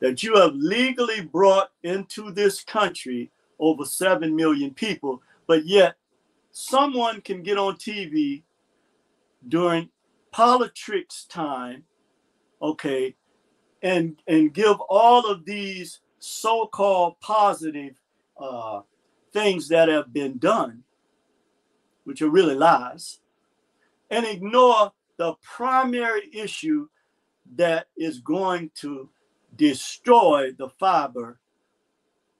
That you have legally brought into this country over 7 million people, but yet someone can get on TV during politics time, okay, and and give all of these so-called positive uh, things that have been done, which are really lies, and ignore the primary issue that is going to destroy the fiber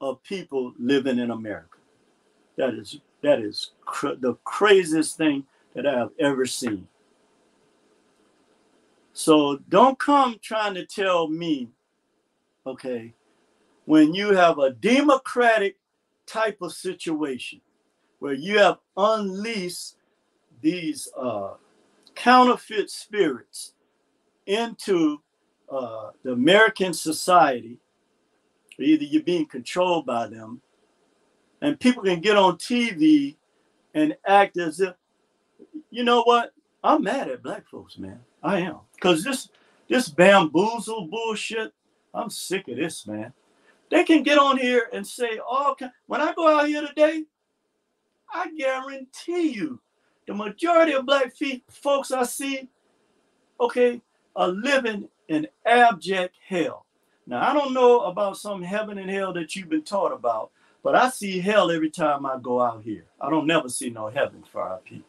of people living in America. That is that is cr- the craziest thing that I have ever seen. So don't come trying to tell me, okay, when you have a democratic type of situation where you have unleashed these uh, counterfeit spirits into uh, the American society, either you're being controlled by them, and people can get on TV and act as if, you know what? I'm mad at black folks, man. I am. Because this this bamboozle bullshit, I'm sick of this, man. They can get on here and say, oh, when I go out here today, I guarantee you, the majority of black folks I see, okay, are living in abject hell. Now, I don't know about some heaven and hell that you've been taught about, but I see hell every time I go out here. I don't never see no heaven for our people.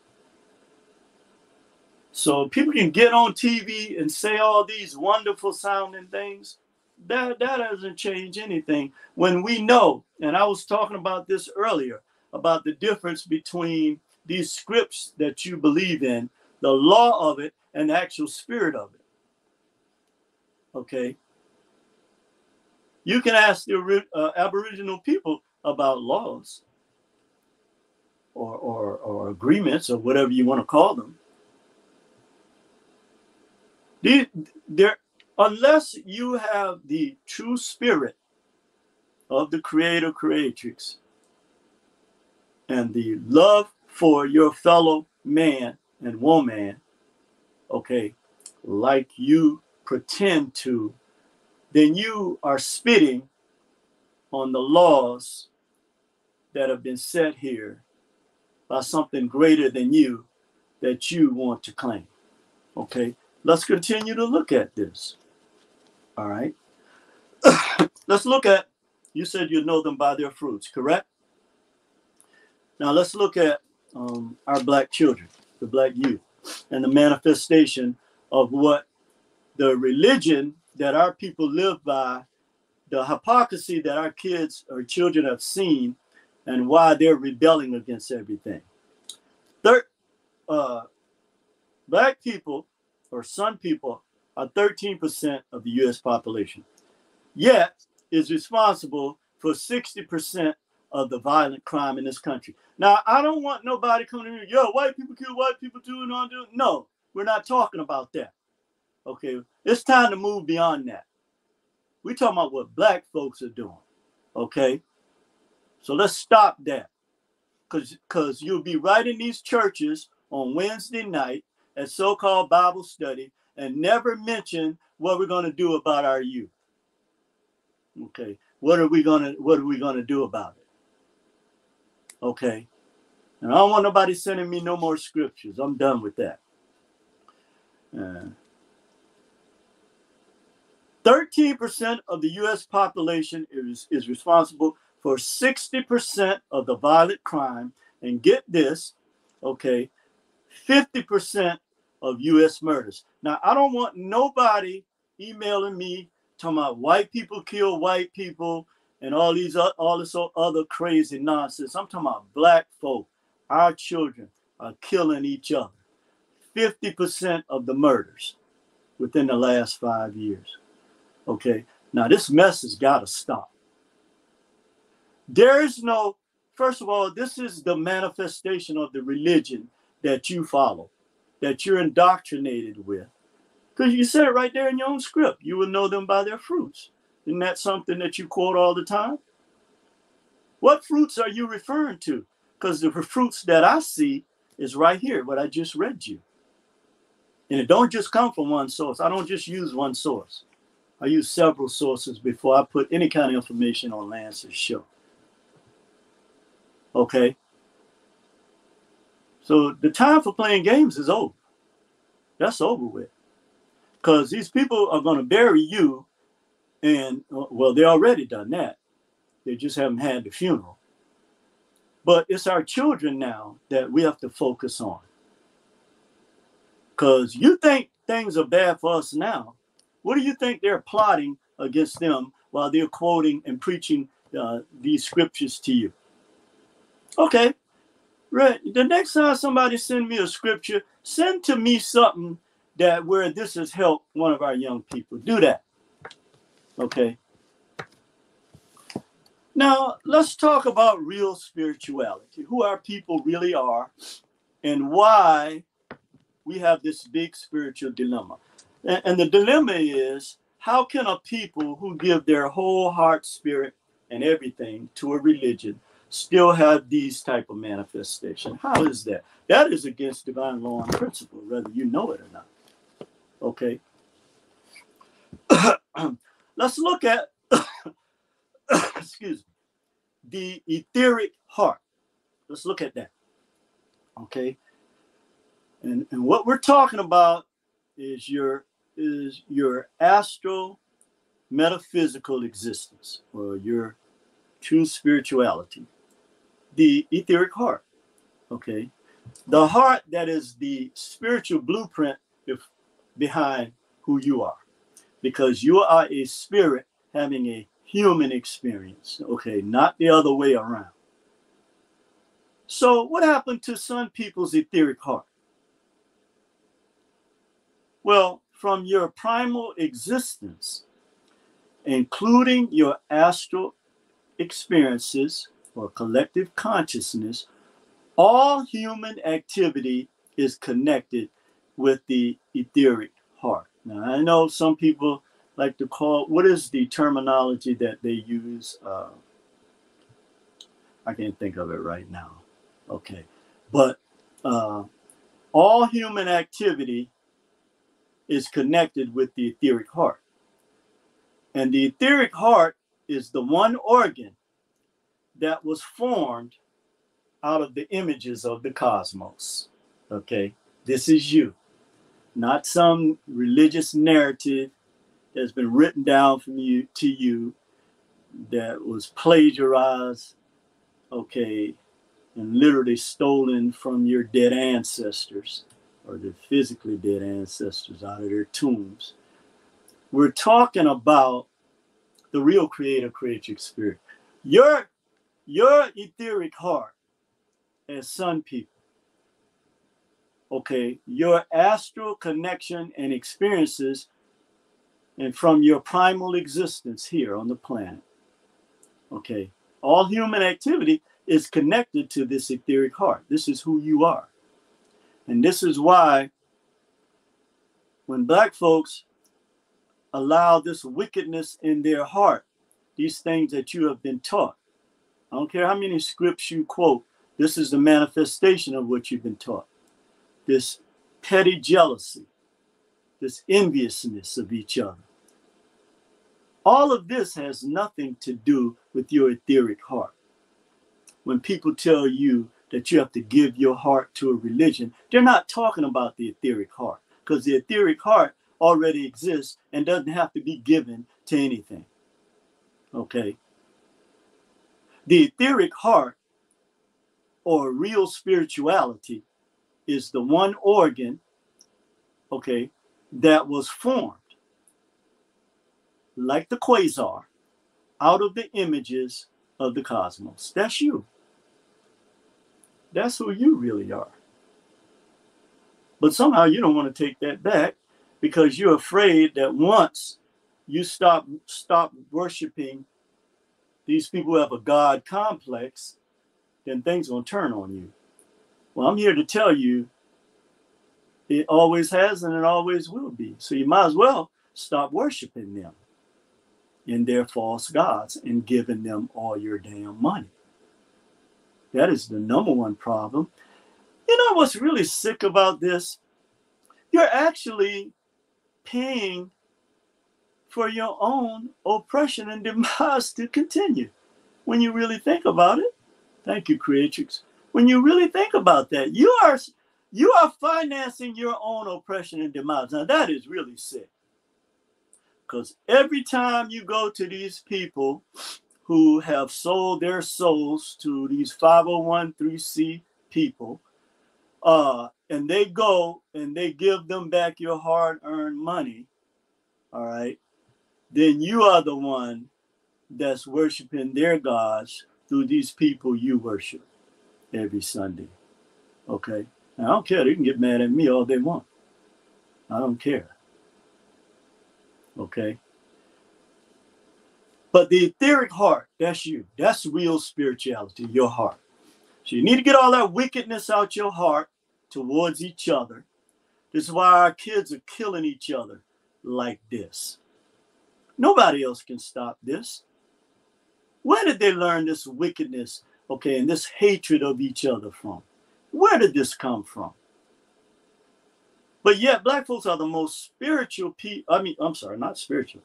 So people can get on TV and say all these wonderful sounding things. That that doesn't change anything when we know, and I was talking about this earlier about the difference between these scripts that you believe in, the law of it, and the actual spirit of it. Okay. You can ask the uh, Aboriginal people about laws or, or, or agreements or whatever you want to call them there, unless you have the true spirit of the creator creatrix and the love for your fellow man and woman, okay, like you pretend to, then you are spitting on the laws that have been set here by something greater than you that you want to claim. Okay. Let's continue to look at this. All right. [COUGHS] let's look at, you said you know them by their fruits, correct? Now let's look at um, our black children, the black youth, and the manifestation of what the religion that our people live by, the hypocrisy that our kids or children have seen, and why they're rebelling against everything. Third, uh, black people or some people are 13% of the US population, yet is responsible for 60% of the violent crime in this country. Now, I don't want nobody coming to me, yo, white people kill white people too and all do. No, we're not talking about that. Okay, it's time to move beyond that. We're talking about what black folks are doing. Okay, so let's stop that. because because you'll be right in these churches on Wednesday night at so-called Bible study and never mention what we're going to do about our youth. Okay, what are we gonna what are we gonna do about it? Okay, and I don't want nobody sending me no more scriptures. I'm done with that. Uh, 13% of the US population is, is responsible for 60% of the violent crime. And get this, okay, 50% of US murders. Now, I don't want nobody emailing me talking about white people kill white people and all these all this other crazy nonsense. I'm talking about black folk. Our children are killing each other. 50% of the murders within the last five years. Okay, now this mess has got to stop. There is no, first of all, this is the manifestation of the religion that you follow, that you're indoctrinated with. Because you said it right there in your own script. You will know them by their fruits. Isn't that something that you quote all the time? What fruits are you referring to? Because the fruits that I see is right here, what I just read you. And it don't just come from one source. I don't just use one source. I use several sources before I put any kind of information on Lance's show. Okay. So the time for playing games is over. That's over with. Because these people are going to bury you, and well, they already done that. They just haven't had the funeral. But it's our children now that we have to focus on. Because you think things are bad for us now, what do you think they're plotting against them while they're quoting and preaching uh, these scriptures to you? Okay, right. The next time somebody send me a scripture, send to me something that where this has helped one of our young people. Do that. Okay. Now let's talk about real spirituality, who our people really are, and why we have this big spiritual dilemma. And, and the dilemma is how can a people who give their whole heart, spirit, and everything to a religion still have these type of manifestation? How is that? That is against divine law and principle, whether you know it or not. Okay. [CLEARS THROAT] Let's look at [COUGHS] excuse me, the etheric heart. Let's look at that. Okay. And, and what we're talking about is your is your astral metaphysical existence or your true spirituality, the etheric heart. Okay. The heart that is the spiritual blueprint if, behind who you are, because you are a spirit having a human experience. Okay. Not the other way around. So, what happened to some people's etheric heart? Well, from your primal existence, including your astral experiences or collective consciousness, all human activity is connected with the etheric heart. Now, I know some people like to call what is the terminology that they use? Uh, I can't think of it right now. Okay, but uh, all human activity is connected with the etheric heart. And the etheric heart is the one organ that was formed out of the images of the cosmos. Okay, this is you, not some religious narrative that's been written down from you to you that was plagiarized, okay, and literally stolen from your dead ancestors or the physically dead ancestors out of their tombs. We're talking about the real creator creature spirit. Your your etheric heart as sun people. Okay, your astral connection and experiences and from your primal existence here on the planet. Okay, all human activity is connected to this etheric heart. This is who you are. And this is why when black folks allow this wickedness in their heart, these things that you have been taught, I don't care how many scripts you quote, This is the manifestation of what you've been taught. This petty jealousy, this enviousness of each other. All of this has nothing to do with your etheric heart. When people tell you that you have to give your heart to a religion, they're not talking about the etheric heart because the etheric heart already exists and doesn't have to be given to anything. Okay? The etheric heart or real spirituality is the one organ, okay, that was formed like the quasar out of the images of the cosmos. That's you. That's who you really are. But somehow you don't want to take that back because you're afraid that once you stop stop worshiping these people have a God complex, then things gonna turn on you. Well, I'm here to tell you it always has and it always will be. So you might as well stop worshiping them and their false gods and giving them all your damn money. That is the number one problem. You know what's really sick about this? You're actually paying for your own oppression and demise to continue. When you really think about it, thank you, Creatrix. When you really think about that, you are you are financing your own oppression and demise. Now that is really sick. Because every time you go to these people who have sold their souls to these 501c people, uh, and they go and they give them back your hard earned money, all right, then you are the one that's worshiping their gods through these people you worship every Sunday. Okay? I don't care. They can get mad at me all they want. I don't care. Okay? But the etheric heart, that's you. That's real spirituality, your heart. So you need to get all that wickedness out your heart towards each other. This is why our kids are killing each other like this. Nobody else can stop this. Where did they learn this wickedness, okay, and this hatred of each other from? Where did this come from? But yet, black folks are the most spiritual people. I mean, I'm sorry, not spiritual.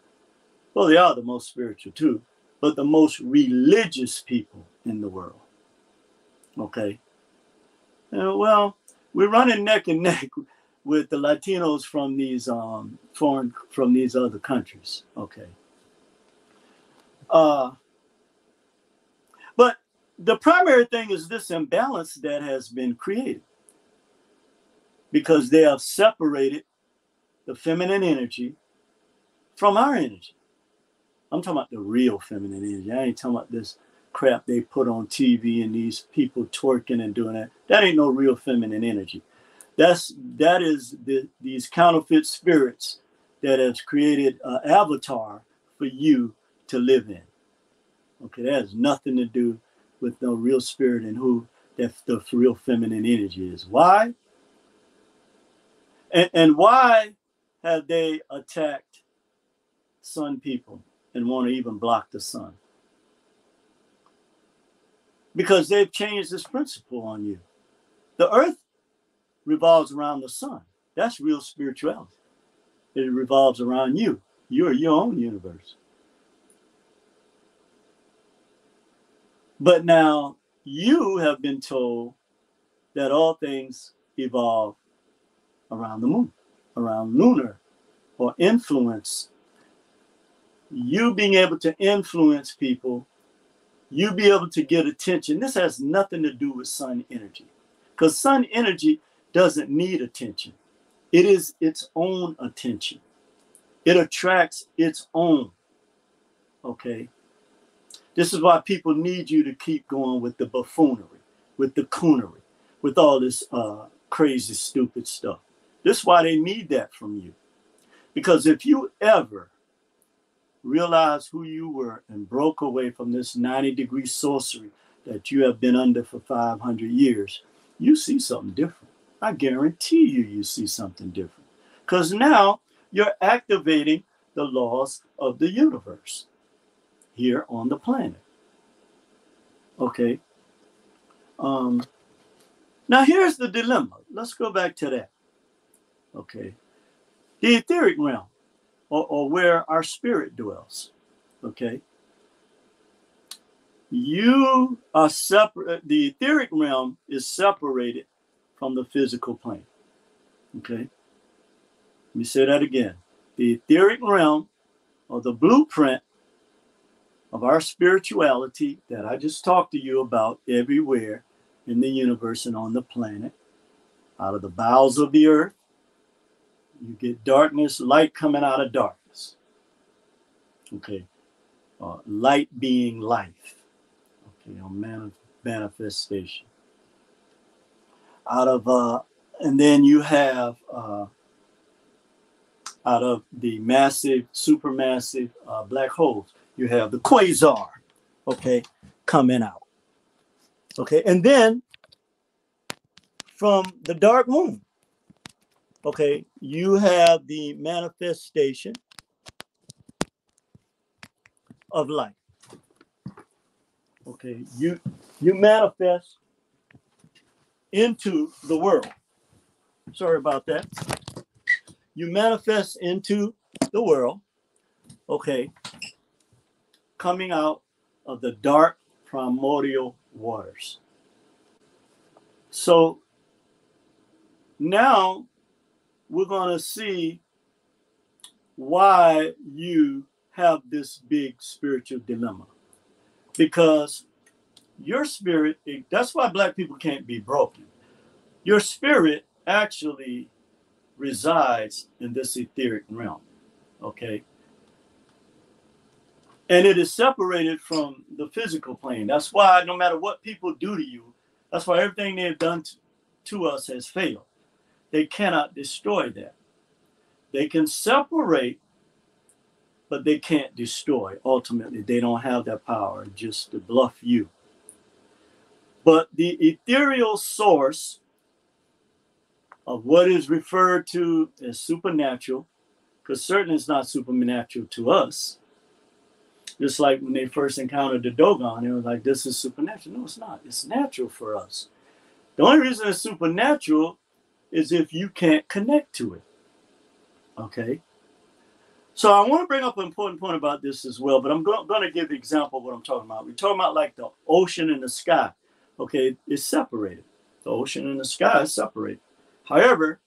Well, they are the most spiritual too, but the most religious people in the world. Okay. Uh, well, we're running neck and [LAUGHS] neck with the Latinos from these um, foreign from these other countries. Okay. Uh, but the primary thing is this imbalance that has been created because they have separated the feminine energy from our energy. I'm talking about the real feminine energy. I ain't talking about this crap they put on TV and these people twerking and doing that. That ain't no real feminine energy. That's that is the, these counterfeit spirits that has created an avatar for you to live in. Okay, that has nothing to do with no real spirit and who that the real feminine energy is. Why? And, and why have they attacked sun people and want to even block the sun? Because they've changed this principle on you. The earth revolves around the sun. That's real spirituality. It revolves around you. You're your own universe. But now you have been told that all things evolve around the moon, around lunar or influence. You being able to influence people, you be able to get attention. This has nothing to do with sun energy because sun energy doesn't need attention. It is its own attention. It attracts its own. Okay. This is why people need you to keep going with the buffoonery, with the coonery, with all this uh, crazy, stupid stuff. This is why they need that from you. Because if you ever realize who you were and broke away from this 90 degree sorcery that you have been under for 500 years, you see something different. I guarantee you, you see something different. Because now you're activating the laws of the universe here on the planet. Okay. Um, now here's the dilemma. Let's go back to that. Okay. The etheric realm, or, or where our spirit dwells. Okay. You are separate. The etheric realm is separated from the physical plane. Okay. Let me say that again. The etheric realm, or the blueprint of our spirituality that I just talked to you about everywhere in the universe and on the planet, out of the bowels of the earth, you get darkness, light coming out of darkness. Okay. Uh, light being life. Okay, on man- manifestation. Out of uh, and then you have uh, out of the massive, supermassive uh, black holes, you have the quasar, okay, coming out. Okay, and then from the dark moon, okay, you have the manifestation of light. Okay, you you manifest into the world. Sorry about that. You manifest into the world. Okay, coming out of the dark primordial waters. So now we're going to see why you have this big spiritual dilemma. Because your spirit, that's why black people can't be broken. Your spirit actually resides in this etheric realm. Okay and it is separated from the physical plane. That's why no matter what people do to you, that's why everything they've done to, to us has failed. They cannot destroy that. They can separate, but they can't destroy. Ultimately, they don't have that power just to bluff you. But the ethereal source of what is referred to as supernatural, because certainly it's not supernatural to us, just like when they first encountered the Dogon, it was like, this is supernatural. No, it's not. It's natural for us. The only reason it's supernatural is if you can't connect to it. Okay. So I want to bring up an important point about this as well, but I'm going to give the example of what I'm talking about. We're talking about like the ocean and the sky. Okay, it's separated. The ocean and the sky is separated. However,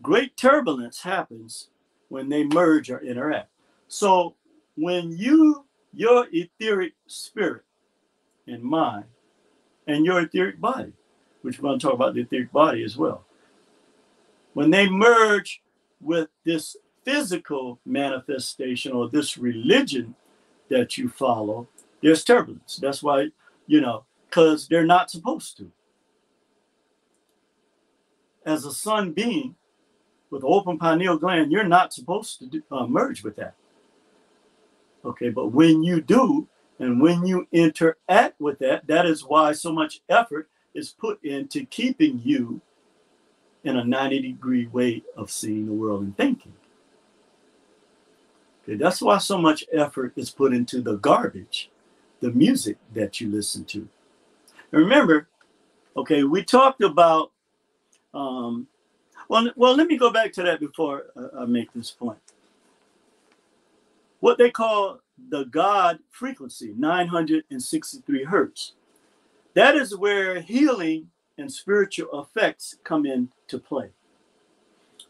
great turbulence happens when they merge or interact. So when you, your etheric spirit and mind, and your etheric body, which we're going to talk about the etheric body as well, when they merge with this physical manifestation or this religion that you follow, there's turbulence. That's why, you know, because they're not supposed to. As a sun being with open pineal gland, you're not supposed to do, uh, merge with that. Okay, but when you do, and when you interact with that, that is why so much effort is put into keeping you in a 90 degree way of seeing the world and thinking. Okay, that's why so much effort is put into the garbage, the music that you listen to. And remember, okay, we talked about, um, well, well, let me go back to that before I make this point what they call the God frequency, 963 hertz. That is where healing and spiritual effects come into play.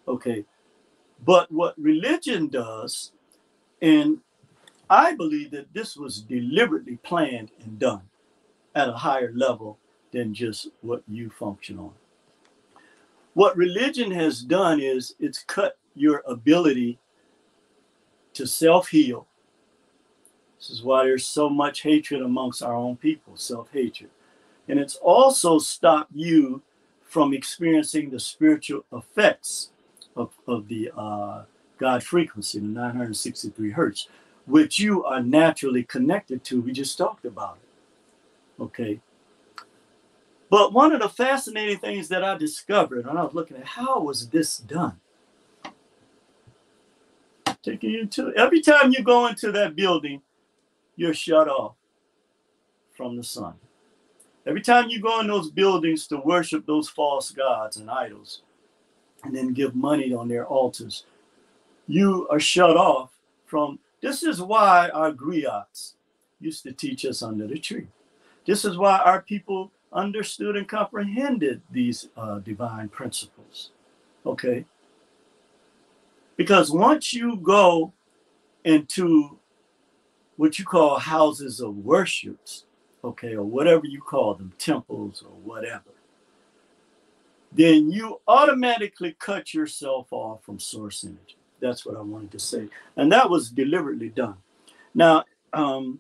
Okay. But what religion does, and I believe that this was deliberately planned and done at a higher level than just what you function on. What religion has done is it's cut your ability to self heal. This is why there's so much hatred amongst our own people, self hatred. And it's also stopped you from experiencing the spiritual effects of, of the uh, God frequency, the 963 hertz, which you are naturally connected to. We just talked about it. Okay. But one of the fascinating things that I discovered when I was looking at how was this done? taking you to every time you go into that building, you're shut off from the sun. Every time you go in those buildings to worship those false gods and idols and then give money on their altars, you are shut off from. This is why our griots used to teach us under the tree. This is why our people understood and comprehended these uh, divine principles. Okay? Because once you go into what you call houses of worships, okay, or whatever you call them, temples or whatever, then you automatically cut yourself off from source energy. That's what I wanted to say. And that was deliberately done. Now, um,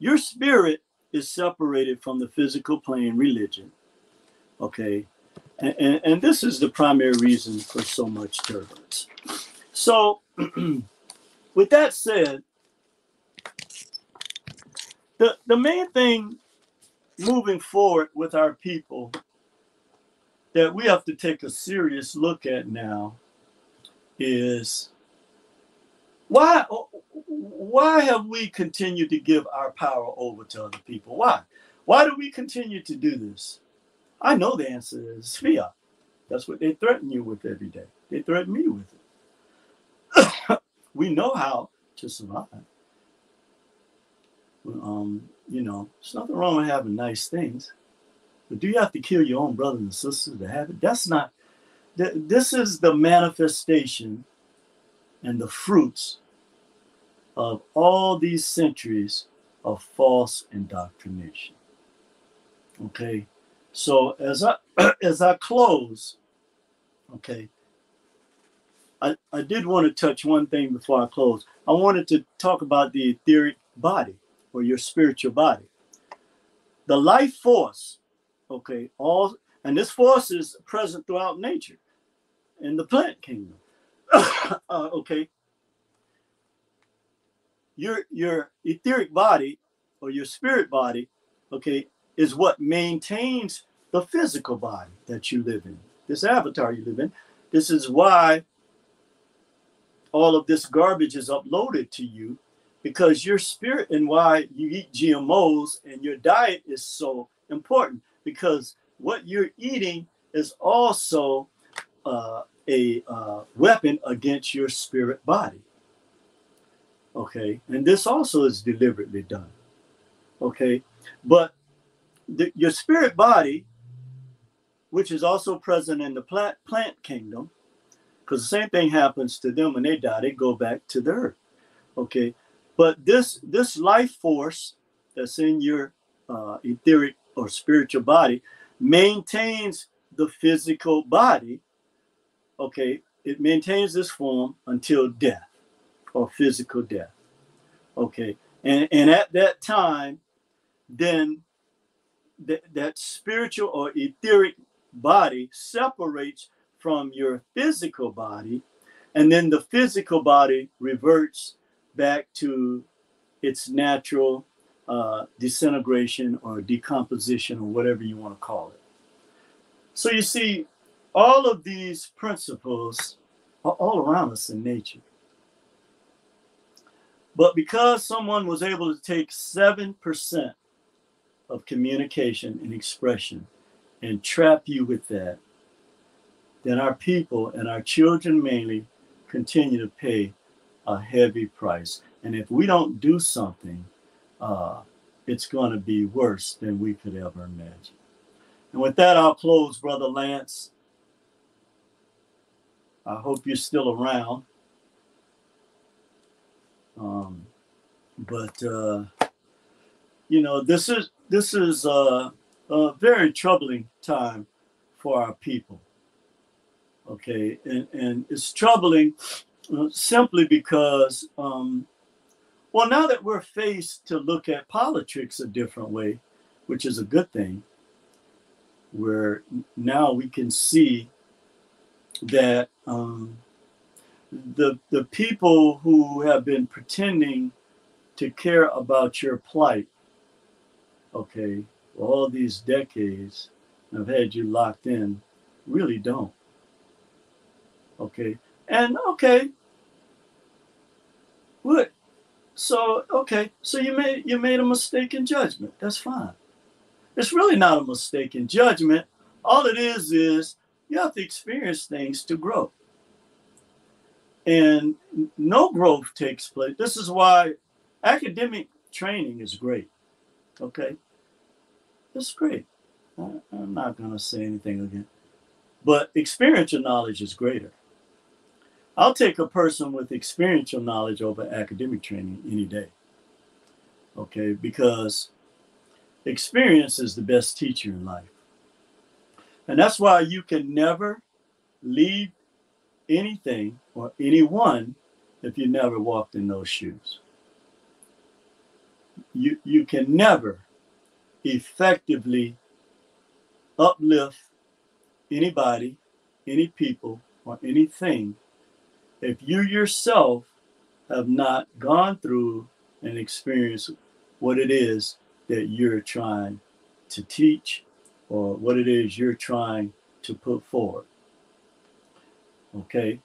your spirit is separated from the physical plane religion. Okay. And, and, and this is the primary reason for so much turbulence. So, [CLEARS THROAT] with that said, the, the main thing moving forward with our people that we have to take a serious look at now is why why have we continued to give our power over to other people? Why? Why do we continue to do this? I know the answer is fear. That's what they threaten you with every day. They threaten me with it. [COUGHS] we know how to survive. Um, you know, there's nothing wrong with having nice things, but do you have to kill your own brothers and sisters to have it? That's not. Th- this is the manifestation and the fruits of all these centuries of false indoctrination. Okay, so as I [CLEARS THROAT] as I close, okay, I, I did want to touch one thing before I close. I wanted to talk about the etheric body or your spiritual body. The life force, okay, all and this force is present throughout nature in the plant kingdom. [COUGHS] uh, okay. Your your etheric body or your spirit body, okay, is what maintains the physical body that you live in. This avatar you live in. This is why all of this garbage is uploaded to you because your spirit and why you eat GMOs and your diet is so important because what you're eating is also uh, a uh, weapon against your spirit body. Okay, and this also is deliberately done. Okay, but the, your spirit body, which is also present in the plant plant kingdom, because the same thing happens to them when they die, they go back to the earth. Okay, but this this life force that's in your uh, etheric or spiritual body maintains the physical body. Okay, it maintains this form until death or physical death. Okay, and and at that time, then that that spiritual or etheric body separates from your physical body, and then the physical body reverts back to its natural uh, disintegration or decomposition or whatever you want to call it. So you see, all of these principles are all around us in nature. But because someone was able to take 7% of communication and expression and trap you with that, then our people and our children mainly continue to pay a heavy price. And if we don't do something, uh, it's going to be worse than we could ever imagine. And with that, I'll close, Brother Lance. I hope you're still around. Um, but uh, you know, this is this is uh, a very troubling time for our people. Okay, and, and it's troubling uh, simply because, um, well, now that we're faced to look at politics a different way, which is a good thing, where now we can see that um, the the people who have been pretending to care about your plight, okay, all these decades I've had you locked in, really don't. Okay, and okay, what? So okay, so you made you made a mistake in judgment. That's fine. It's really not a mistake in judgment. All it is is you have to experience things to grow. And no growth takes place. This is why academic training is great. Okay. It's great. I'm not going to say anything again. But experiential knowledge is greater. I'll take a person with experiential knowledge over academic training any day. Okay, because experience is the best teacher in life. And that's why you can never lead anything or anyone if you never walked in those shoes. You, you can never effectively uplift anybody, any people, or anything if you yourself have not gone through and experienced what it is that you're trying to teach or what it is you're trying to put forward. Okay?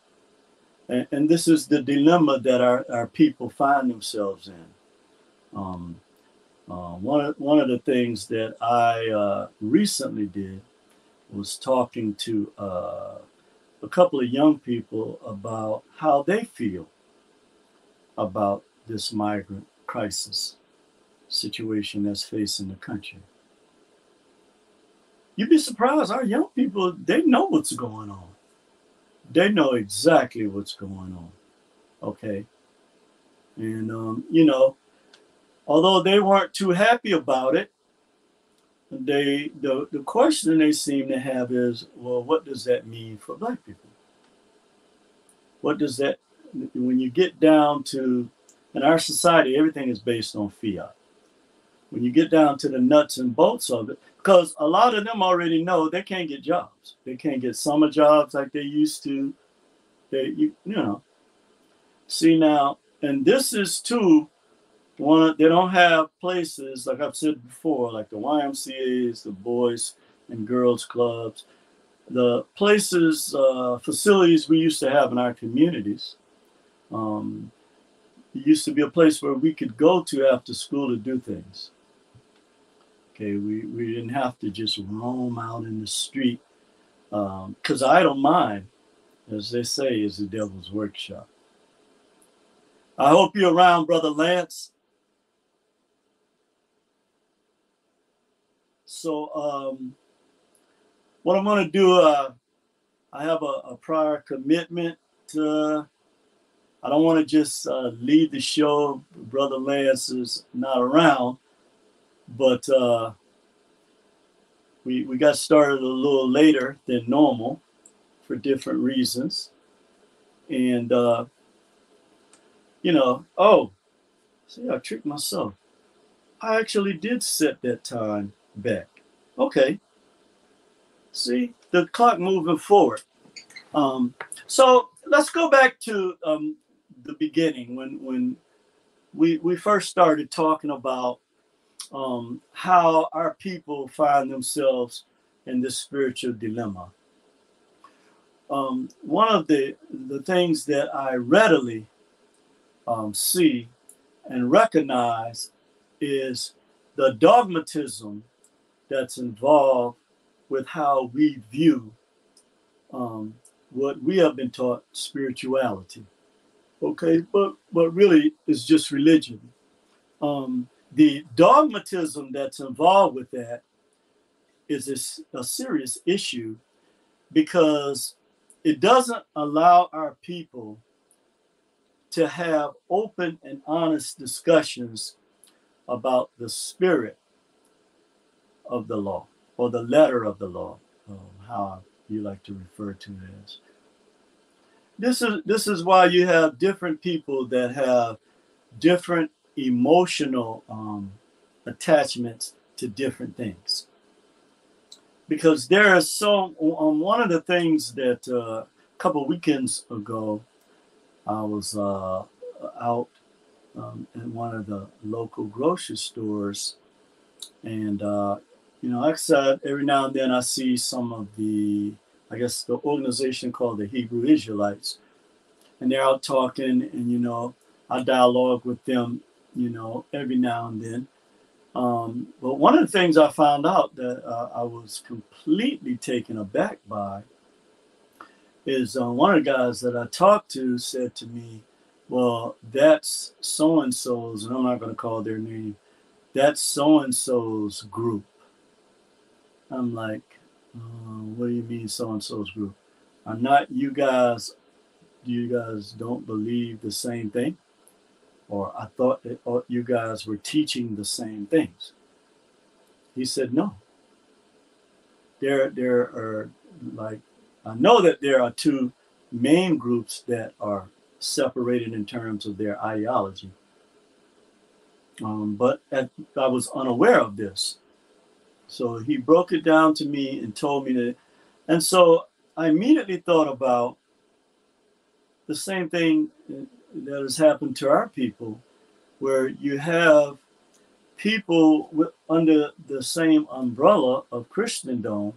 And, and this is the dilemma that our, our people find themselves in. Um, uh, one, of, one of the things that I uh, recently did was talking to uh, a couple of young people about how they feel about this migrant crisis situation that's facing the country. You'd be surprised, our young people, they know what's going on. They know exactly what's going on. Okay. And, um, you know, although they weren't too happy about it, they the, the question they seem to have is, well, what does that mean for black people? What does that when you get down to in our society, everything is based on fiat. When you get down to the nuts and bolts of it, because a lot of them already know they can't get jobs. They can't get summer jobs like they used to. They you, you know. See now, and this is too one they don't have places like I've said before, like the YMCA's, the boys and girls clubs, the places, uh, facilities we used to have in our communities. Um, it used to be a place where we could go to after school to do things. Okay, we, we didn't have to just roam out in the street because um, I don't mind, as they say, is the devil's workshop. I hope you're around, Brother Lance. So um, what I'm going to do, uh, I have a, a prior commitment. I don't want to just uh, leave the show. Brother Lance is not around, but uh, we we got started a little later than normal for different reasons, and uh, you know, oh, see, I tricked myself. I actually did set that time back. Okay. See the clock moving forward. Um, so let's go back to um, the beginning when when we we first started talking about um, how our people find themselves in this spiritual dilemma. Um, one of the the things that I readily um, see and recognize is the dogmatism that's involved with how we view um, what we have been taught spirituality. Okay, but but really it's just religion. Um, the dogmatism that's involved with that is a, serious issue because it doesn't allow our people to have open and honest discussions about the spirit of the law or the letter of the law, um, how you like to refer to it as. This is this is why you have different people that have different emotional um, attachments to different things. Because there is so um, one of the things that uh, a couple weekends ago, I was uh, out um, in one of the local grocery stores, and uh, you know, like I said, every now and then I see some of the, I guess, the organization called the Hebrew Israelites, and they're out talking, and you know, I dialogue with them, you know, every now and then, Um, but one of the things I found out that uh, I was completely taken aback by is uh, one of the guys that I talked to said to me, Well, that's so and so's, and I'm not going to call their name, that's so and so's group. I'm like, uh, What do you mean, so and so's group? I'm not you guys, you guys don't believe the same thing? Or I thought that you guys were teaching the same things. He said, No. There, there are like I know that there are two main groups that are separated in terms of their ideology. Um, but at, I was unaware of this. So he broke it down to me and told me that. And so I immediately thought about the same thing that has happened to our people, where you have people with, under the same umbrella of Christendom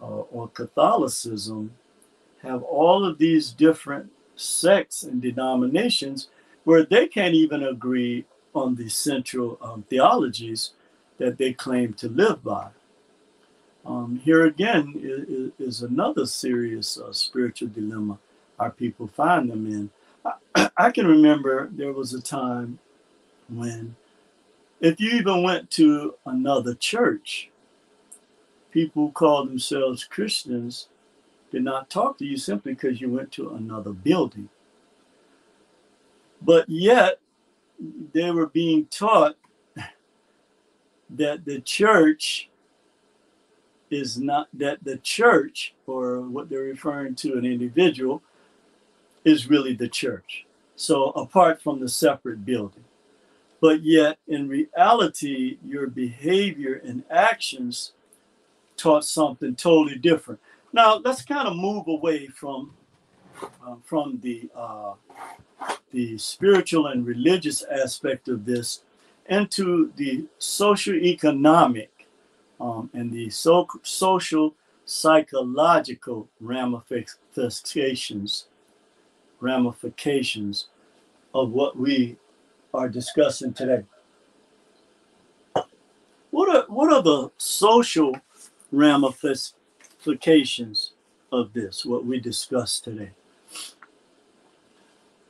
uh, or Catholicism have all of these different sects and denominations where they can't even agree on the central um, theologies that they claim to live by. Um, here again is, is another serious uh, spiritual dilemma our people find them in. I, can remember there was a time when, if you even went to another church, people who call themselves Christians did not talk to you simply because you went to another building. But yet, they were being taught [LAUGHS] that the church is not, that the church, or what they're referring to an individual, is really the church. So, apart from the separate building. But yet, in reality, your behavior and actions taught something totally different. Now let's kind of move away from uh, from the uh, the spiritual and religious aspect of this into the social economic um, and the so- social psychological ramifications ramifications of what we are discussing today. What are what are the social ramifications of this, what we discussed today.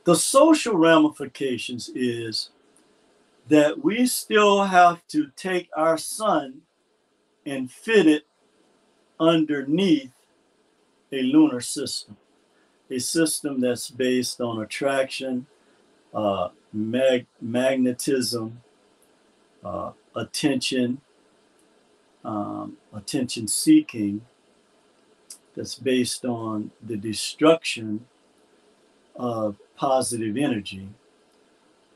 The social ramifications is that we still have to take our sun and fit it underneath a lunar system, a system that's based on attraction, uh, mag- magnetism, uh, attention, um, attention seeking that's based on the destruction of positive energy.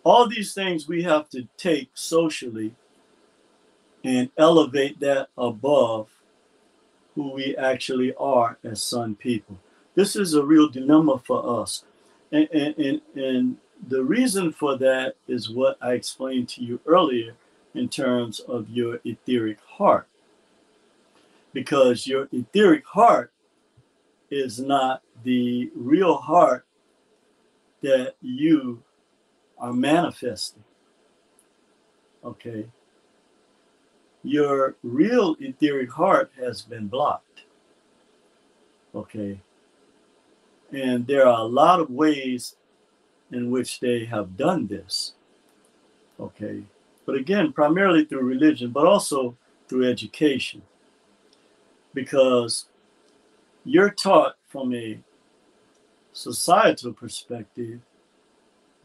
All these things we have to take socially and elevate that above who we actually are as sun people. This is a real dilemma for us. And, and, and, and the reason for that is what I explained to you earlier in terms of your etheric heart because your etheric heart is not the real heart that you are manifesting. Okay. Your real etheric heart has been blocked. Okay. And there are a lot of ways in which they have done this. Okay. But again, primarily through religion, but also through education because you're taught from a societal perspective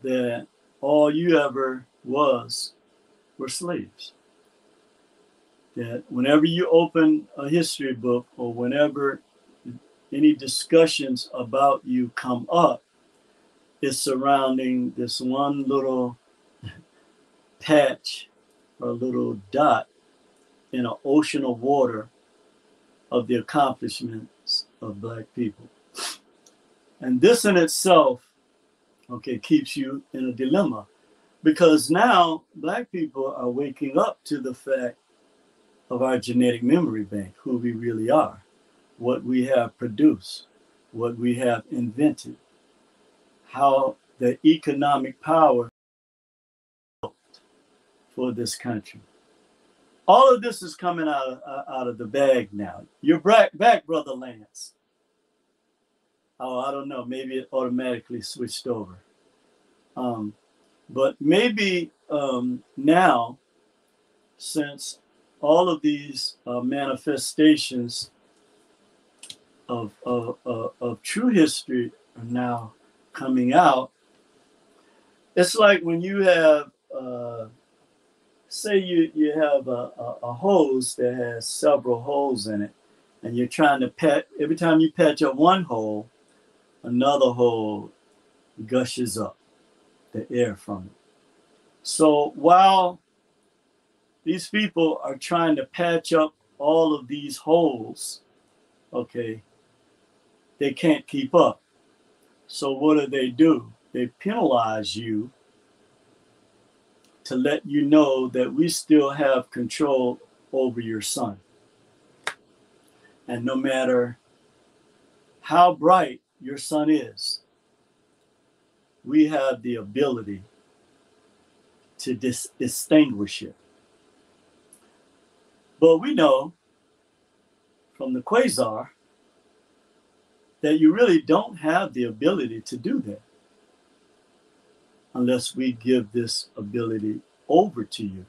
that all you ever was were slaves. That whenever you open a history book or whenever any discussions about you come up, is surrounding this one little patch or little dot in an ocean of water of the accomplishments of Black people. And this in itself, okay, keeps you in a dilemma because now Black people are waking up to the fact of our genetic memory bank, who we really are, what we have produced, what we have invented, how the economic power for this country. all of this is coming out of, uh, out of the bag now. You're back, back, brother Lance. Oh, I don't know. Maybe it automatically switched over. Um, but maybe um, now, since all of these uh, manifestations of, of, of, of true history are now coming out, it's like when you have, uh, say, you, you have a, a, a hose that has several holes in it, and you're trying to pat, every time you patch up one hole, another hole gushes up the air from it. So while these people are trying to patch up all of these holes, okay, they can't keep up. So what do they do? They penalize you to let you know that we still have control over your sun. And no matter how bright your sun is, we have the ability to dis- distinguish it. But we know from the quasar that you really don't have the ability to do that unless we give this ability over to you,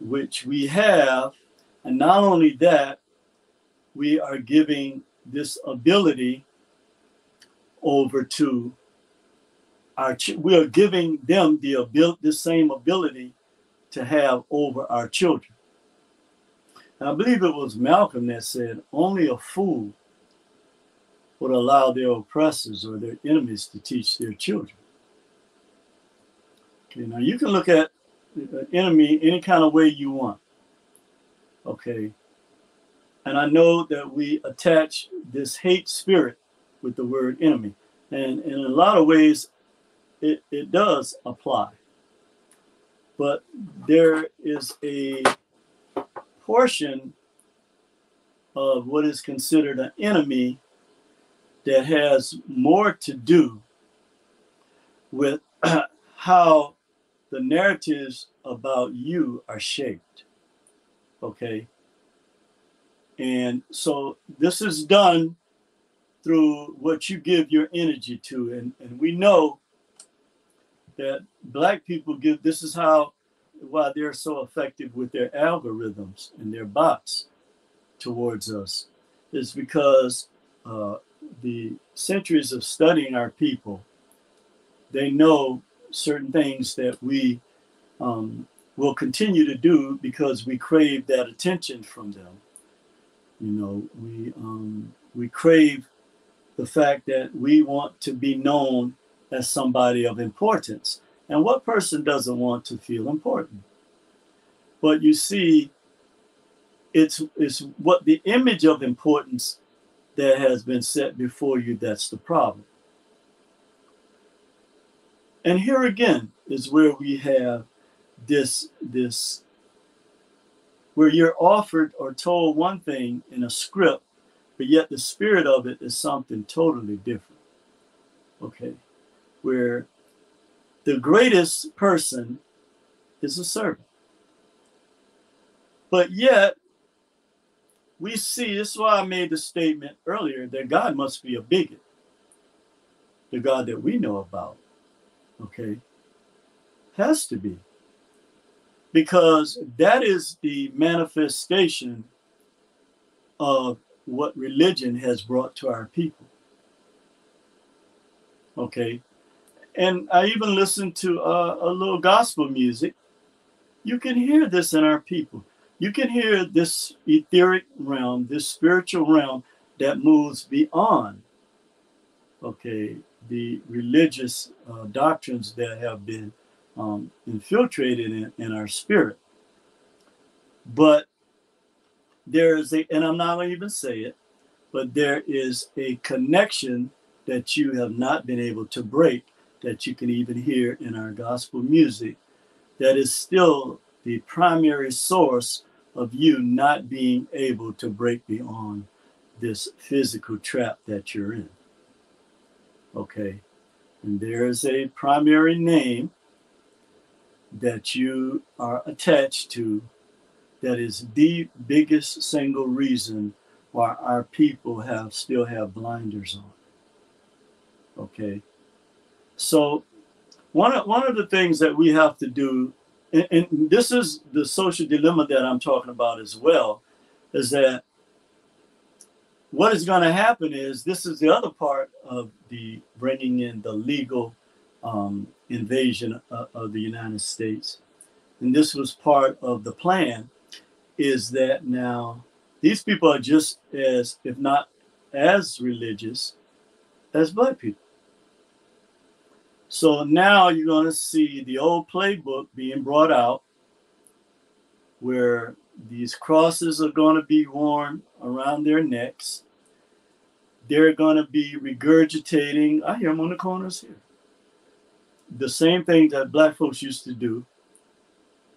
which we have. And not only that, we are giving this ability over to our we are giving them the ability the same ability to have over our children. And I believe it was Malcolm that said only a fool would allow their oppressors or their enemies to teach their children. Okay, now you can look at the enemy any kind of way you want. Okay. And I know that we attach this hate spirit with the word enemy. And, and in a lot of ways, it, it does apply. But there is a portion of what is considered an enemy that has more to do with [CLEARS THROAT] how the narratives about you are shaped. Okay. And so this is done through what you give your energy to. And, and we know that black people give this is how why they're so effective with their algorithms and their bots towards us is because uh, the centuries of studying our people, they know certain things that we um, will continue to do because we crave that attention from them. You know, we um, we crave the fact that we want to be known as somebody of importance. And what person doesn't want to feel important? But you see, it's, it's what the image of importance that has been set before you that's the problem. And here again is where we have this, this, where you're offered or told one thing in a script, but yet the spirit of it is something totally different. Okay where the greatest person is a servant. But yet, we see, this is why I made the statement earlier that God must be a bigot, the God that we know about. Okay? Has to be. Because that is the manifestation of what religion has brought to our people. Okay? and I even listened to uh, a little gospel music. You can hear this in our people. You can hear this etheric realm, this spiritual realm that moves beyond, okay, the religious uh, doctrines that have been um, infiltrated in, in our spirit. But there is a, and I'm not going to even say it, but there is a connection that you have not been able to break that you can even hear in our gospel music that is still the primary source of you not being able to break beyond this physical trap that you're in. Okay. And there is a primary name that you are attached to that is the biggest single reason why our people have still have blinders on. Okay. So one of, one of the things that we have to do, and, and this is the social dilemma that I'm talking about as well, is that what is going to happen is this is the other part of the bringing in the legal um, invasion of, of the United States. And this was part of the plan is that now these people are just as, if not as religious as black people. So now you're going to see the old playbook being brought out where these crosses are going to be worn around their necks. They're going to be regurgitating. I hear them on the corners here. The same thing that black folks used to do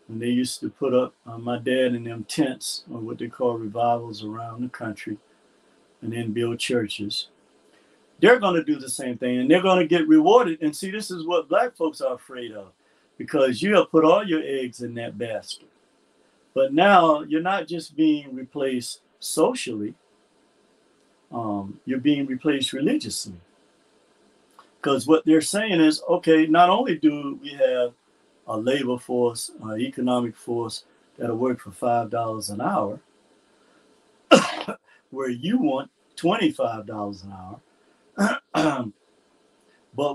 when they used to put up uh, my dad and them tents or what they call revivals around the country and then build churches. They're going to do the same thing and they're going to get rewarded. And see, this is what black folks are afraid of because you have put all your eggs in that basket. But now you're not just being replaced socially, um, you're being replaced religiously. Because what they're saying is okay, not only do we have a labor force, an economic force that'll work for $5 an hour, [COUGHS] where you want $25 an hour. [CLEARS THROAT] but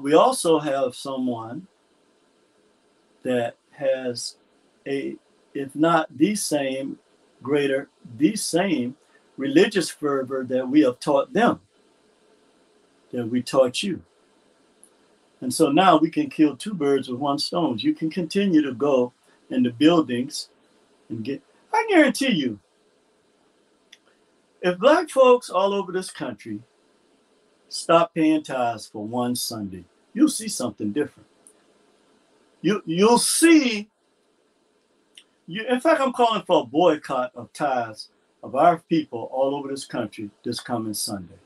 we also have someone that has a, if not the same, greater, the same religious fervor that we have taught them, that we taught you. And so now we can kill two birds with one stone. You can continue to go in the buildings and get, I guarantee you, if black folks all over this country stop paying tithes for one Sunday, you'll see something different. You you'll see. You, in fact, I'm calling for a boycott of tithes of our people all over this country this coming Sunday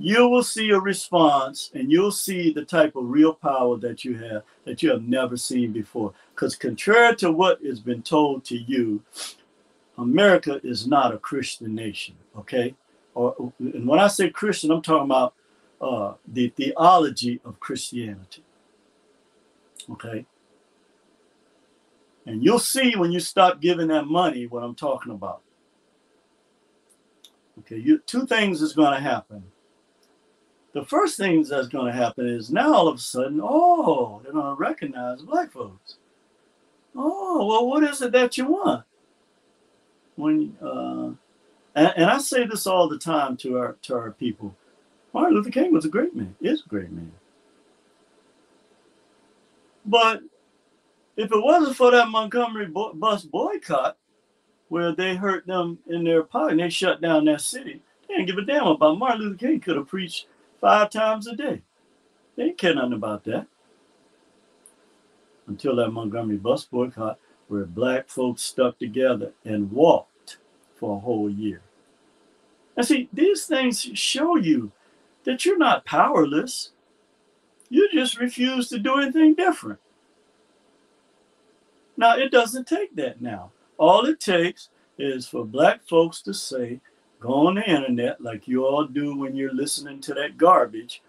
you will see a response and you'll see the type of real power that you have that you have never seen before. Because, contrary to what has been told to you, America is not a Christian nation, okay? Or, and when I say Christian, I'm talking about uh, the theology of Christianity, okay? And you'll see when you stop giving that money what I'm talking about. Okay, you, two things is going to happen the first thing that's going to happen is now all of a sudden, oh, they're going to recognize black folks. Oh, well, what is it that you want? When uh, and, and I say this all the time to our to our people. Martin Luther King was a great man. Is a great man. But if it wasn't for that Montgomery bus boycott, where they hurt them in their pocket and they shut down that city, they didn't give a damn about Martin Luther King could have preached five times a day. They didn't care nothing about that. Until that Montgomery bus boycott, where black folks stuck together and walked for a whole year. And see, these things show you that you're not powerless. You just refuse to do anything different. Now, it doesn't take that now. All it takes is for black folks to say, go on the internet like you all do when you're listening to that garbage,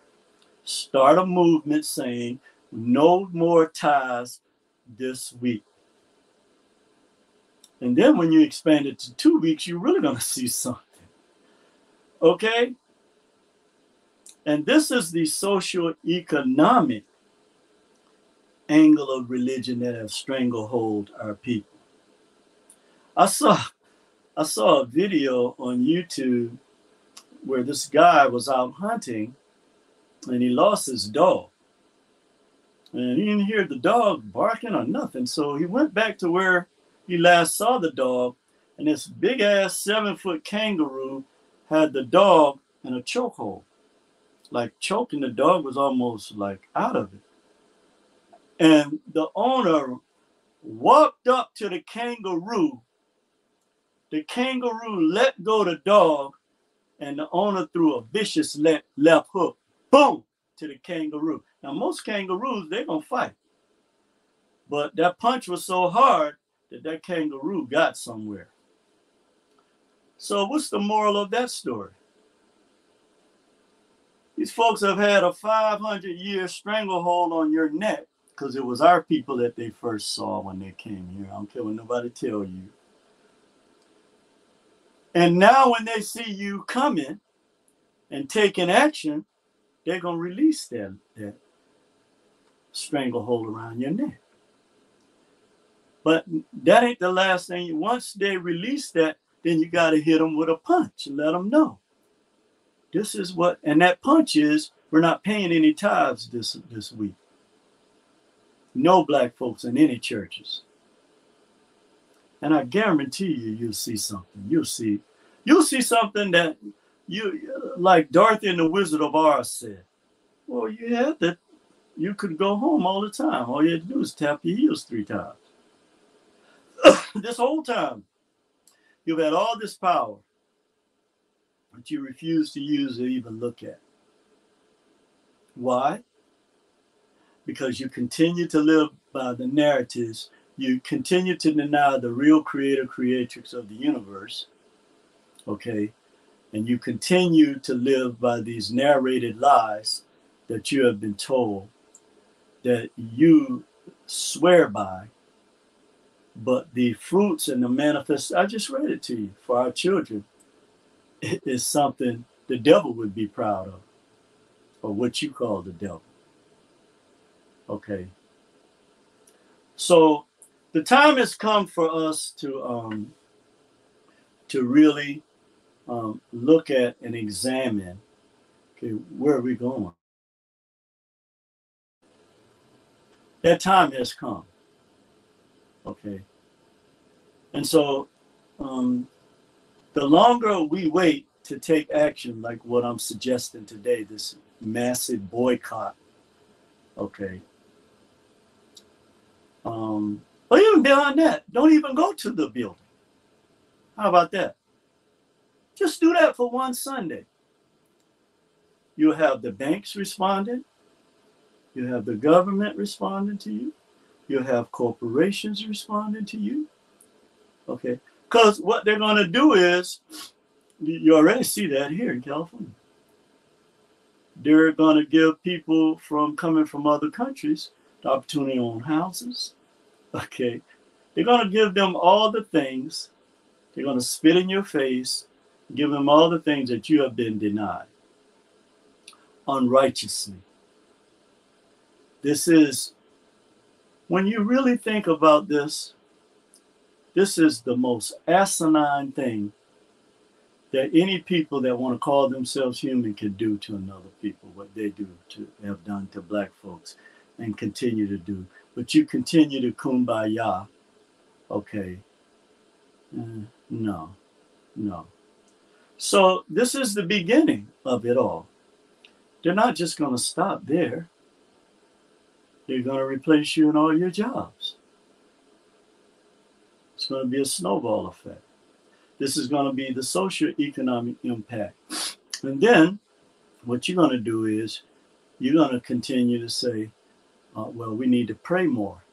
start a movement saying no more ties this week. And then when you expand it to two weeks, you're really going [LAUGHS] to see something. Okay? And this is the social economic angle of religion that have stranglehold our people. I saw I saw a video on YouTube where this guy was out hunting and he lost his dog. And he didn't hear the dog barking or nothing. So he went back to where he last saw the dog, and this big ass seven foot kangaroo had the dog in a chokehold. Like choking the dog was almost like out of it. And the owner walked up to the kangaroo the kangaroo let go the dog, and the owner threw a vicious left, left hook, boom, to the kangaroo. Now, most kangaroos, they're going to fight. But that punch was so hard that that kangaroo got somewhere. So, what's the moral of that story? These folks have had a 500 year stranglehold on your neck because it was our people that they first saw when they came here. I don't care what nobody tell you. And now, when they see you coming and taking action, they're going to release that, that stranglehold around your neck. But that ain't the last thing. Once they release that, then you got to hit them with a punch and let them know. This is what, and that punch is we're not paying any tithes this this week. No black folks in any churches. And I guarantee you, you'll see something. You'll see, you'll see something that you like Dorothy and the Wizard of Oz said. Well, you had that. You could go home all the time. All you had to do is tap your heels three times. [COUGHS] this whole time, you've had all this power, but you refuse to use or even look at. Why? Because you continue to live by the narratives, you continue to deny the real creator creatrix of the universe, okay? And you continue to live by these narrated lies that you have been told that you swear by but the fruits and the manifest i just read it to you for our children is something the devil would be proud of or what you call the devil. Okay. So the time has come for us to um to really um, look at and examine okay where are we going? That time has come Okay. And so um, the longer we wait to take action, like what I'm suggesting today, this massive boycott, okay. Um, but even beyond that, don't even go to the building. How about that? Just do that for one Sunday. You have the banks responding, you have the government responding to you, You'll have corporations responding to you. Okay. Because what they're going to do is, you already see that here in California. They're going to give people from coming from other countries the opportunity to own houses. Okay. They're going to give them all the things. They're going to spit in your face, give them all the things that you have been denied unrighteously. This is when you really think about this, this is the most asinine thing that any people that want to call themselves human can do to another people, what they do to have done to black folks and continue to do. But you continue to kumbaya. Okay. Uh, no, no. So this is the beginning of it all. They're not just going to stop there. They're going to replace you in all your jobs. It's going to be a snowball effect. This is going to be the social economic impact. And then what you're going to do is you're going to continue to say, uh, well, we need to pray more.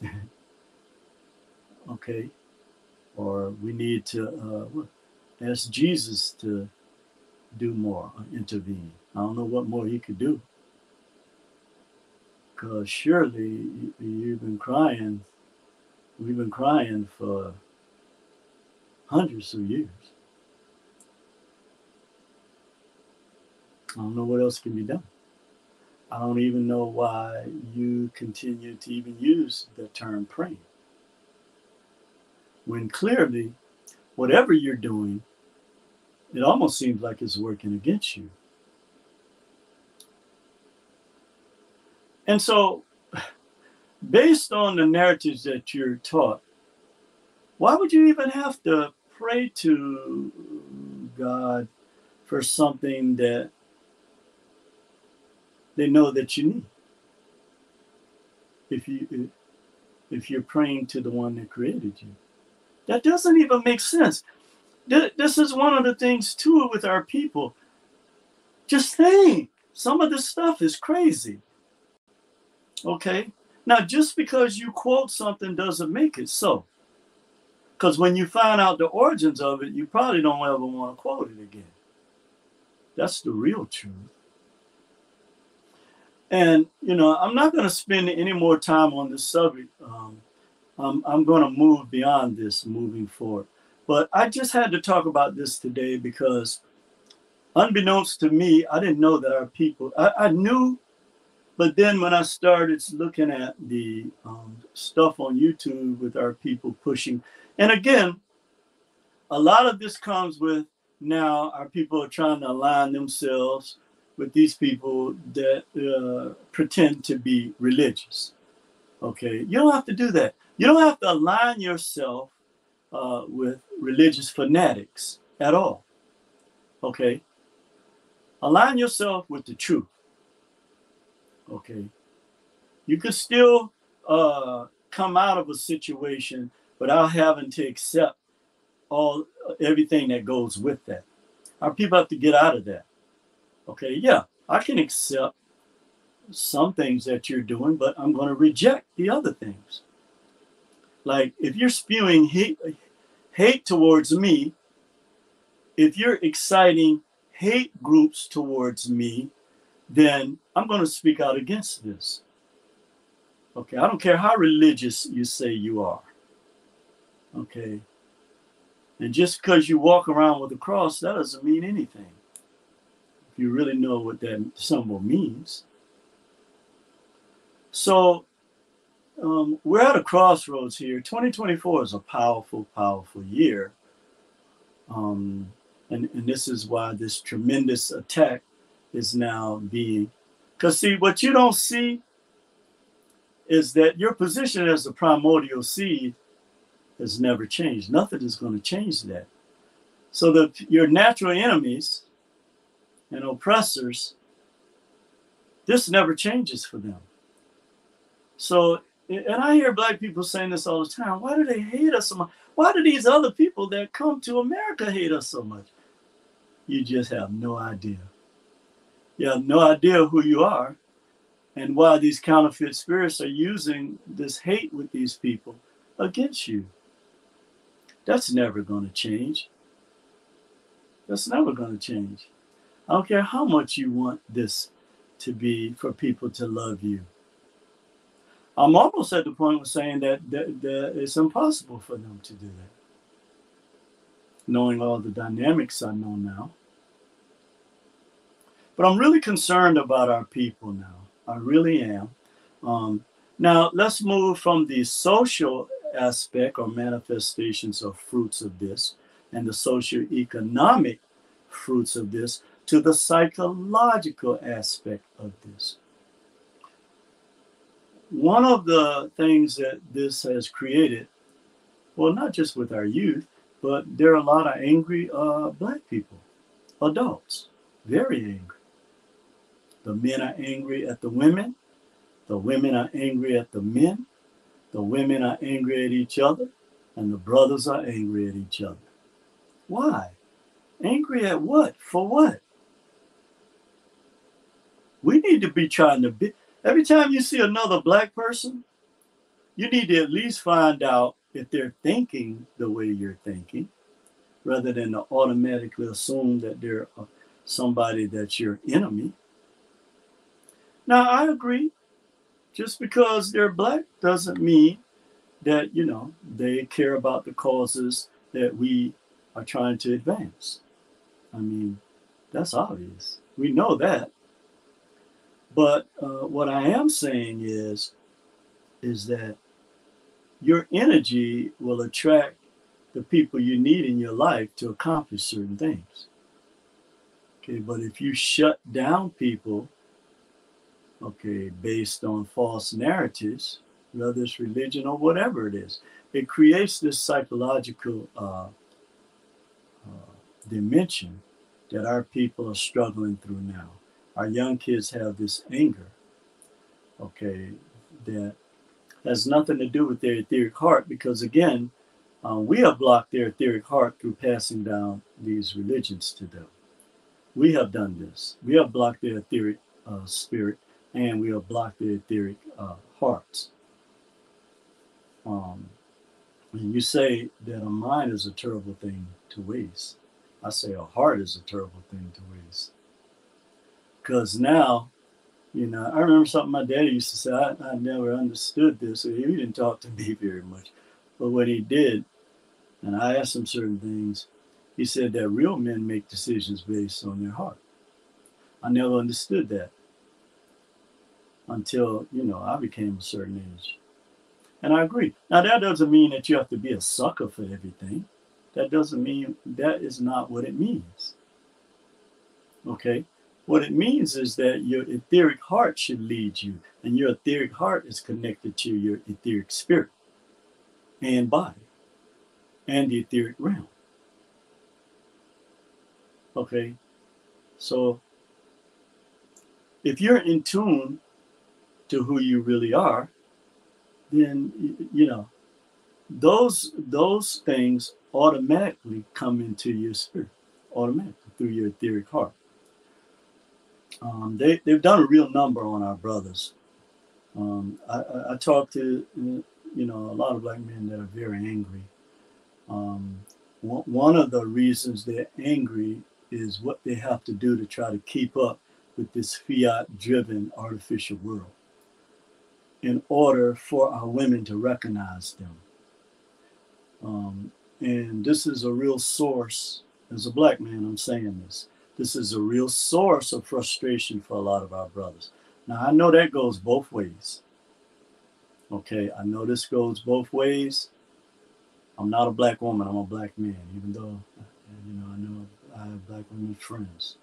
[LAUGHS] okay. Or we need to uh, ask Jesus to do more, uh, intervene. I don't know what more he could do because surely you've been crying. We've been crying for hundreds of years. I don't know what else can be done. I don't even know why you continue to even use the term praying. When clearly, whatever you're doing, it almost seems like it's working against you. And so, based on the narratives that you're taught, why would you even have to pray to God for something that they know that you need? If you if you're praying to the one that created you, that doesn't even make sense. This is one of the things too with our people. Just think, some of this stuff is crazy. Okay? Now, just because you quote something doesn't make it so. Because when you find out the origins of it, you probably don't ever want to quote it again. That's the real truth. And, you know, I'm not going to spend any more time on this subject. Um, I'm, I'm going to move beyond this moving forward. But I just had to talk about this today because, unbeknownst to me, I didn't know that our people, I, I knew, but then when I started looking at the um, stuff on YouTube with our people pushing, and again, a lot of this comes with now our people are trying to align themselves with these people that uh, pretend to be religious. Okay, you don't have to do that. You don't have to align yourself uh, with religious fanatics at all. Okay, align yourself with the truth. Okay, you could still uh, come out of a situation without having to accept all everything that goes with that. Our people have to get out of that. Okay, yeah, I can accept some things that you're doing, but I'm going to reject the other things. Like if you're spewing hate, hate towards me, if you're exciting hate groups towards me, then I'm going to speak out against this. Okay, I don't care how religious you say you are. Okay. And just because you walk around with a cross, that doesn't mean anything. If you really know what that symbol means. So um, we're at a crossroads here. 2024 is a powerful, powerful year. Um, and, and this is why this tremendous attack is now being. Because, see, what you don't see is that your position as a primordial seed has never changed. Nothing is going to change that. So the your natural enemies and oppressors, this never changes for them. So, and I hear black people saying this all the time. Why do they hate us so much? Why do these other people that come to America hate us so much? You just have no idea. You have no idea who you are and why these counterfeit spirits are using this hate with these people against you. That's never going to change. That's never going to change. I don't care how much you want this to be for people to love you. I'm almost at the point of saying that, that, that it's impossible for them to do that. Knowing all the dynamics I know now. But I'm really concerned about our people now. I really am. Um, now, let's move from the social aspect or manifestations or fruits of this and the socio-economic fruits of this to the psychological aspect of this. One of the things that this has created, well, not just with our youth, but there are a lot of angry uh, black people, adults, very angry. The men are angry at the women, the women are angry at the men, the women are angry at each other, and the brothers are angry at each other. Why? Angry at what? For what? We need to be trying to be. Every time you see another black person, you need to at least find out if they're thinking the way you're thinking, rather than to automatically assume that they're uh, somebody that's your enemy. Now, I agree. Just because they're black doesn't mean that you know they care about the causes that we are trying to advance. I mean that's obvious. We know that. But uh, what i am saying is is that your energy will attract the people you need in your life to accomplish certain things. Okay but if you shut down people okay, based on false narratives, whether it's religion or whatever it is. It creates this psychological uh, uh, dimension that our people are struggling through now. Our young kids have this anger, okay, that has nothing to do with their etheric heart because, again, uh, we have blocked their etheric heart through passing down these religions to them. We have done this. We have blocked their etheric uh, spirit and we'll block the etheric uh, hearts. Um, you say that a mind is a terrible thing to waste, I say a heart is a terrible thing to waste. Because now, you know, I remember something my daddy used to say. I, I never understood this. He didn't talk to me [LAUGHS] very much. But what he did, and I asked him certain things, he said that real men make decisions based on their heart. I never understood that until, you know, I became a certain age. And I agree. Now, that doesn't mean that you have to be a sucker for everything. That doesn't mean that is not what it means. Okay? What it means is that your etheric heart should lead you, and your etheric heart is connected to your etheric spirit and body and the etheric realm. Okay? So, if you're in tune to who you really are, then you know those those things automatically come into your spirit automatically through your etheric heart. Um, they, they've done a real number on our brothers. Um, I, I, I talk to you know a lot of black men that are very angry. Um, one of the reasons they're angry is what they have to do to try to keep up with this fiat driven artificial world in order for our women to recognize them. Um, and this is a real source, as a black man, I'm saying this. This is a real source of frustration for a lot of our brothers. Now, I know that goes both ways. Okay, I know this goes both ways. I'm not a black woman, I'm a black man, even though, you know, I know I have black women friends.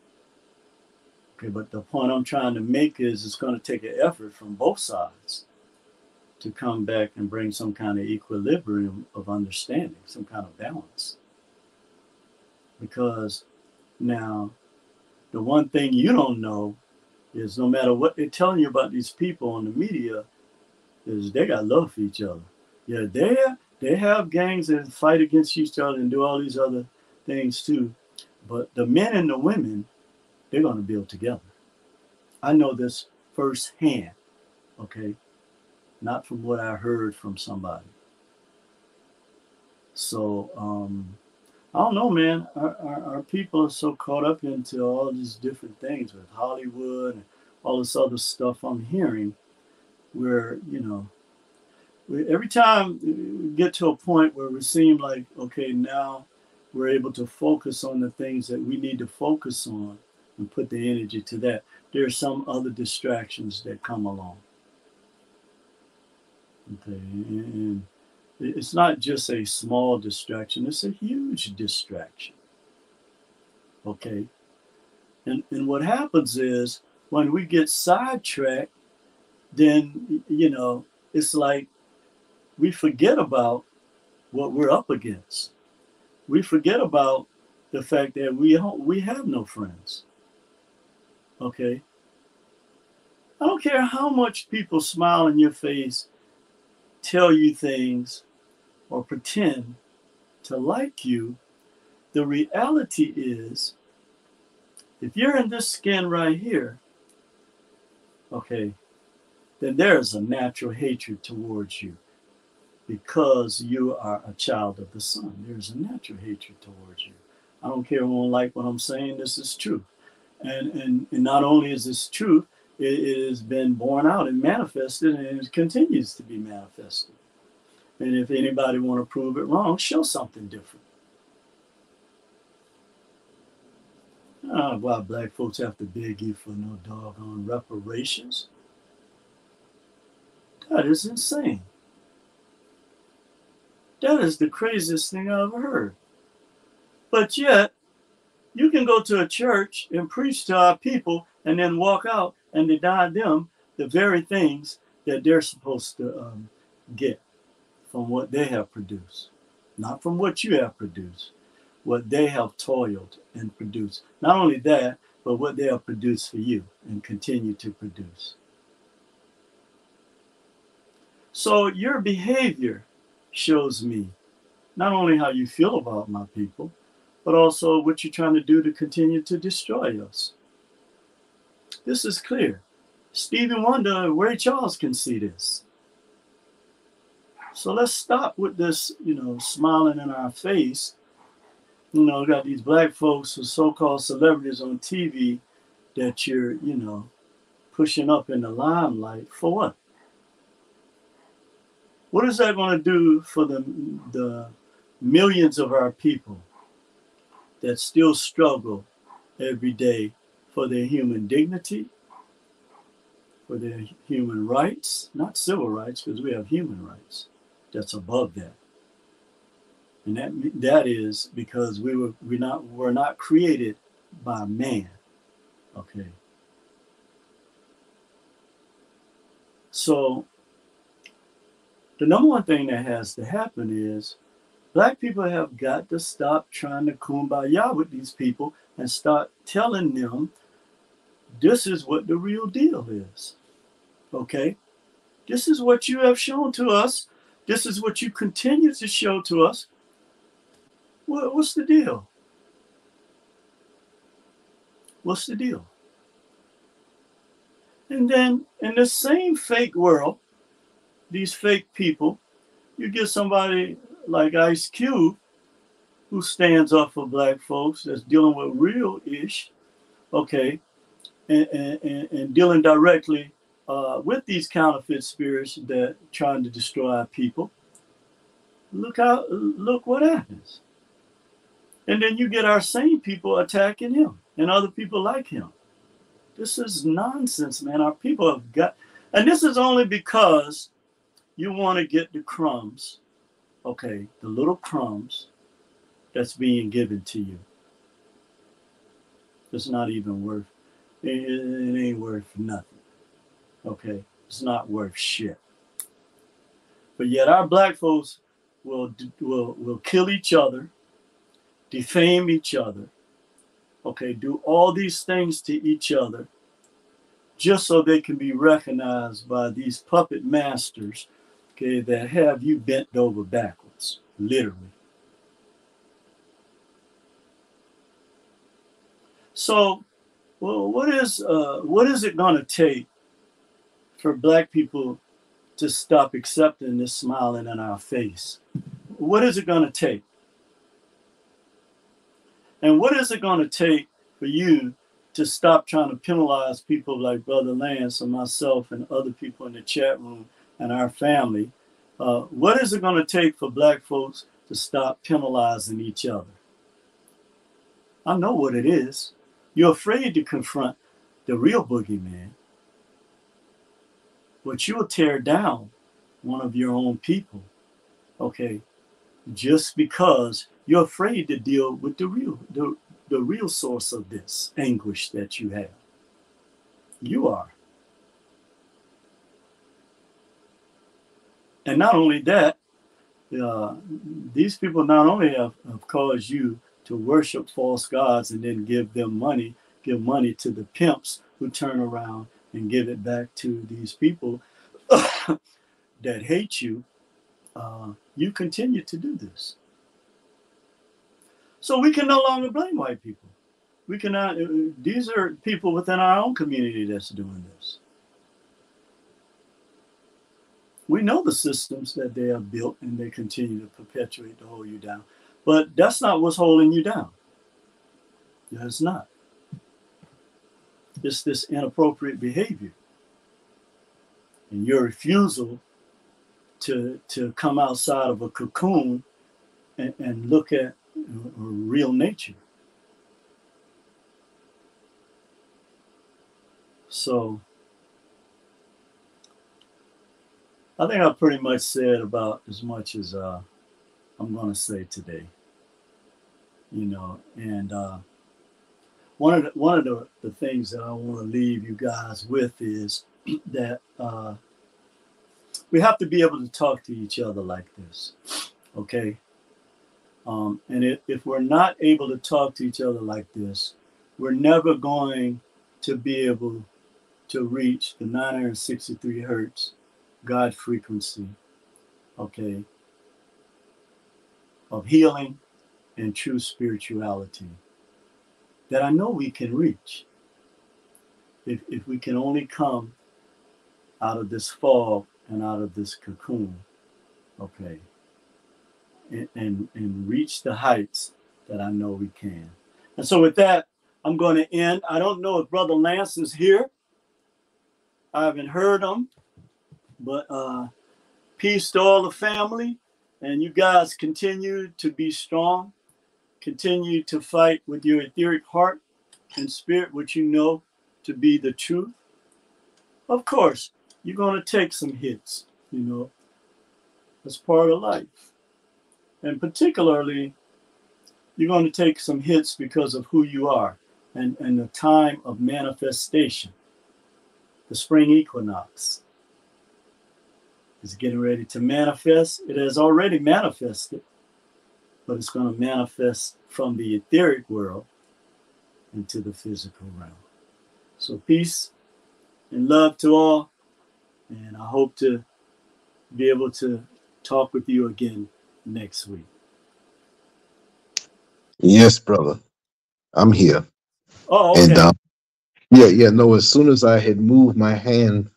Okay, but the point I'm trying to make is it's going to take an effort from both sides to come back and bring some kind of equilibrium of understanding, some kind of balance. Because now, the one thing you don't know is no matter what they're telling you about these people on the media, is they got love for each other. Yeah, they they have gangs and fight against each other and do all these other things too. But the men and the women, they're going to build together. I know this firsthand. Okay not from what I heard from somebody. So um, I don't know, man. Our, our, our, people are so caught up into all these different things with Hollywood and all this other stuff I'm hearing, where you know, every time we get to a point where we seem like okay, now we're able to focus on the things that we need to focus on and put the energy to that. There are some other distractions that come along. Okay, and it's not just a small distraction, it's a huge distraction. Okay, and, and what happens is when we get sidetracked, then, you know, it's like we forget about what we're up against. We forget about the fact that we we have no friends. Okay. I don't care how much people smile in your face tell you things or pretend to like you, the reality is if you're in this skin right here, okay, then there is a natural hatred towards you because you are a child of the sun. There's a natural hatred towards you. I don't care who won't like what I'm saying, this is true. And, and, and not only is this true, it, it has been borne out and manifested and it continues to be manifested. And if anybody want to prove it wrong, show something different. Ah, why black folks have to beg you for no doggone reparations? That is insane. That is the craziest thing I ever heard. But yet, you can go to a church and preach to our people and then walk out and deny them the very things that they're supposed to um, get from what they have produced, not from what you have produced, what they have toiled and produced. Not only that, but what they have produced for you and continue to produce. So your behavior shows me not only how you feel about my people, but also what you're trying to do to continue to destroy us. This is clear. Stevie Wonder, Ray Charles can see this. So let's stop with this, you know, smiling in our face. You know, got these black folks who so-called celebrities on TV that you're, you know, pushing up in the limelight for what? What is that going to do for the the millions of our people that still struggle every day for their human dignity, for their human rights, not civil rights, because we have human rights that's above that. And that that is because we were we not were not created by man. Okay. So the number one thing that has to happen is black people have got to stop trying to kumbaya with these people and start telling them this is what the real deal is. Okay? This is what you have shown to us. This is what you continue to show to us. What, what's the deal? What's the deal? And then in the same fake world, these fake people, you get somebody like Ice Cube who stands up for black folks that's dealing with real ish, okay, and, and, and dealing directly uh, with these counterfeit spirits that trying to destroy people. Look how look what happens. And then you get our same people attacking him and other people like him. This is nonsense, man. Our people have got, and this is only because you want to get the crumbs, okay, the little crumbs that's being given to you. It's not even worth, it, it ain't worth nothing, okay? It's not worth shit. But yet our black folks will, will, will kill each other, defame each other, okay, do all these things to each other just so they can be recognized by these puppet masters okay, that have you bent over backwards, literally. So, well, what is uh, what is it going to take for Black people to stop accepting this smiling in our face? What is it going to take? And what is it going to take for you to stop trying to penalize people like Brother Lance and myself and other people in the chat room and our family, uh, what is it going to take for black folks to stop penalizing each other? I know what it is. You're afraid to confront the real boogeyman, but you'll tear down one of your own people, okay, just because you're afraid to deal with the real, the, the real source of this anguish that you have. You are. and not only that, uh, these people not only have, have caused you to worship false gods and then give them money, give money to the pimps who turn around and give it back to these people [COUGHS] that hate you, uh, you continue to do this. So we can no longer blame white people. We cannot, uh, these are people within our own community that's doing this. we know the systems that they have built and they continue to perpetuate to hold you down. But that's not what's holding you down. It's not. It's this inappropriate behavior. And your refusal to, to come outside of a cocoon and, and look at real nature. So I think I pretty much said about as much as uh, I'm going to say today. You know, and uh, one of the, one of the, the things that I want to leave you guys with is [CLEARS THROAT] that uh, we have to be able to talk to each other like this, okay? Um, and if, if we're not able to talk to each other like this, we're never going to be able to reach the 963 hertz God frequency, okay, of healing and true spirituality that I know we can reach if, if we can only come out of this fog and out of this cocoon Okay. And, and, and reach the heights that I know we can. And so with that, I'm going to end. I don't know if Brother Lance is here. I haven't heard him, but uh, peace to all the family. And you guys continue to be strong. Continue to fight with your etheric heart and spirit, which you know to be the truth. Of course, you're going to take some hits, you know, as part of life. And particularly, you're going to take some hits because of who you are and, and the time of manifestation. The spring equinox is getting ready to manifest. It has already manifested, but it's going to manifest from the etheric world into the physical realm. So, peace and love to all. And I hope to be able to talk with you again next week. Yes, brother. I'm here. Oh, okay. And um, yeah, yeah, no, as soon as I had moved my hand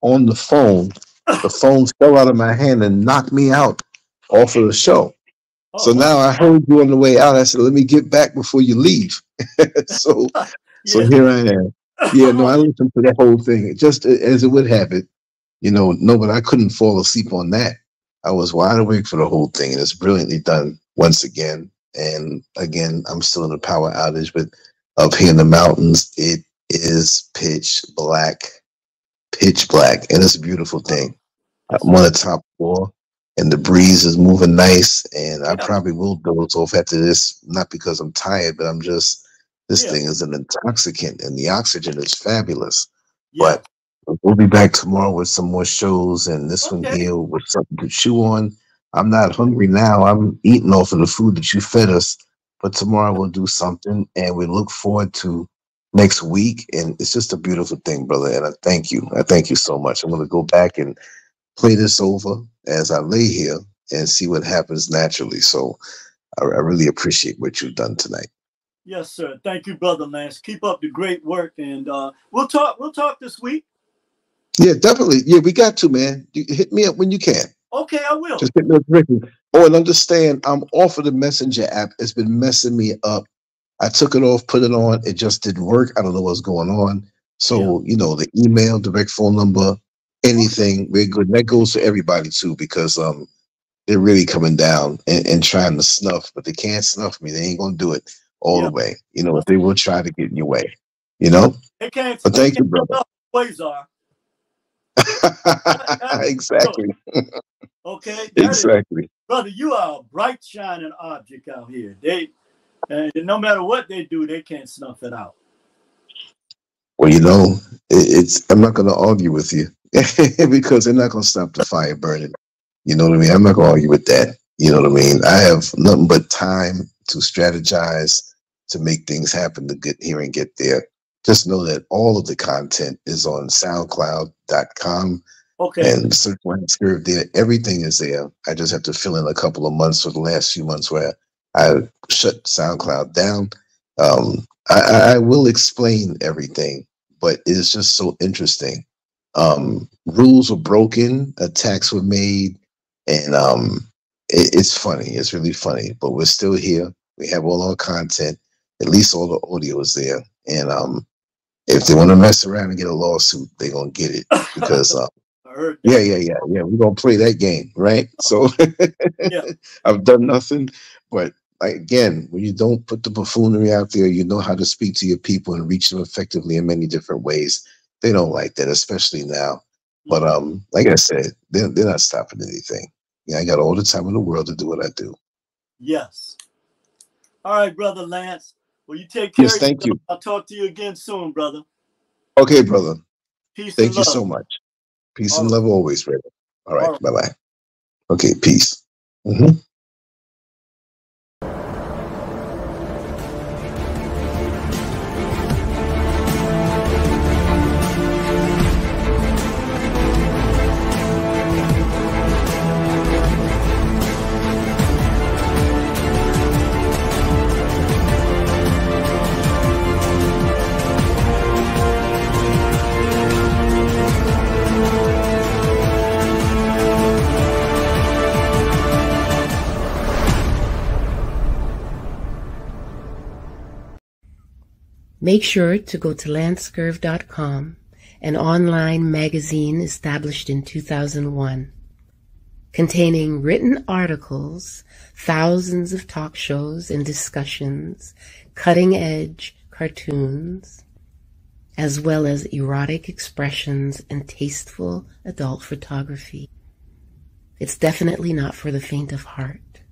on the phone, the phone fell out of my hand and knocked me out off of the show. Oh, So now I heard you on the way out. I said, let me get back before you leave. [LAUGHS] so [LAUGHS] so here I am. Yeah, no, I [LAUGHS] listened to the whole thing. Just as it would have it. You know, no, but I couldn't fall asleep on that. I was wide awake for the whole thing, and it's brilliantly done once again. And again, I'm still in a power outage, but up here in the mountains, it is pitch black, pitch black, and it's a beautiful thing. I'm on the top floor, and the breeze is moving nice, and I Yeah. probably will doze off after this, not because I'm tired, but I'm just this Yeah. thing is an intoxicant, and the oxygen is fabulous. yeah. But we'll be back tomorrow with some more shows, and this one here with something to chew on. I'm not hungry now. I'm eating off of the food that you fed us. But tomorrow we'll do something, and we look forward to next week. And it's just a beautiful thing, brother. And I thank you. I thank you so much. I'm going to go back and play this over as I lay here and see what happens naturally. So I, I really appreciate what you've done tonight. Yes, sir. Thank you, brother Lance. Keep up the great work, and uh, we'll talk. We'll talk this week. Yeah, definitely. Yeah, we got to, man. You hit me up when you can. Okay, I will. Just hit me up directly. Oh, and understand, I'm off of the messenger app. It's been messing me up. I took it off, put it on. It just didn't work. I don't know what's going on. So, you know, the email, direct phone number, anything, we're good. And that goes to everybody too, because um they're really coming down and, and trying to snuff, but they can't snuff me. They ain't gonna do it all Yeah. the way. You know, if they will try to get in your way. You know? They can't. But thank you, [LAUGHS] brother. tell Ways are [LAUGHS] [LAUGHS] exactly. okay. That is- Exactly. brother, you are a bright shining object out here. They, and no matter what they do, they can't snuff it out. Well, you know, it, it's I'm not going to argue with you [LAUGHS] because they're not going to stop the fire burning. You know what I mean? I'm not going to argue with that. You know what I mean? I have nothing but time to strategize to make things happen to get here and get there. Just know that all of the content is on SoundCloud.com Okay. and search Spirit there. Everything is there. I just have to fill in a couple of months for the last few months where I shut SoundCloud down. Um, I, I- I will explain everything, but it's just so interesting. Um, rules were broken, attacks were made, and um, it, it's funny. It's really funny, but we're still here. We have all our content. At least all the audio is there. And um, if they want to mess around and get a lawsuit, they're gonna get it because [LAUGHS] uh, yeah, yeah, yeah, yeah. We're gonna play that game, right? So Yeah. [LAUGHS] I've done nothing, but again, when you don't put the buffoonery out there, you know how to speak to your people and reach them effectively in many different ways. They don't like that, especially now. But um, like I said, they're, they're not stopping anything. Yeah, I got all the time in the world to do what I do. Yes. All right, brother Lance. Well, you take care. Yes, thank yourself. you. I'll talk to you again soon, brother. Okay, brother. Peace Thank and you love. so much. Peace All and right. love always, brother. All right, All right. bye bye. Okay, peace. Mhm. Make sure to go to lancescurv.com, an online magazine established in 2001, containing written articles, thousands of talk shows and discussions, cutting edge cartoons, as well as erotic expressions and tasteful adult photography. It's definitely not for the faint of heart.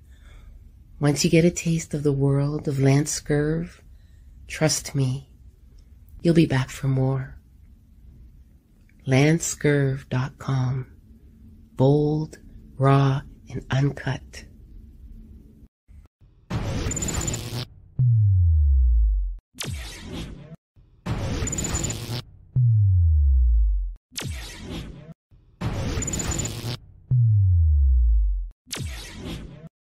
Once you get a taste of the world of Lance trust me, you'll be back for more. LanceScurv.com. Bold, raw, and uncut.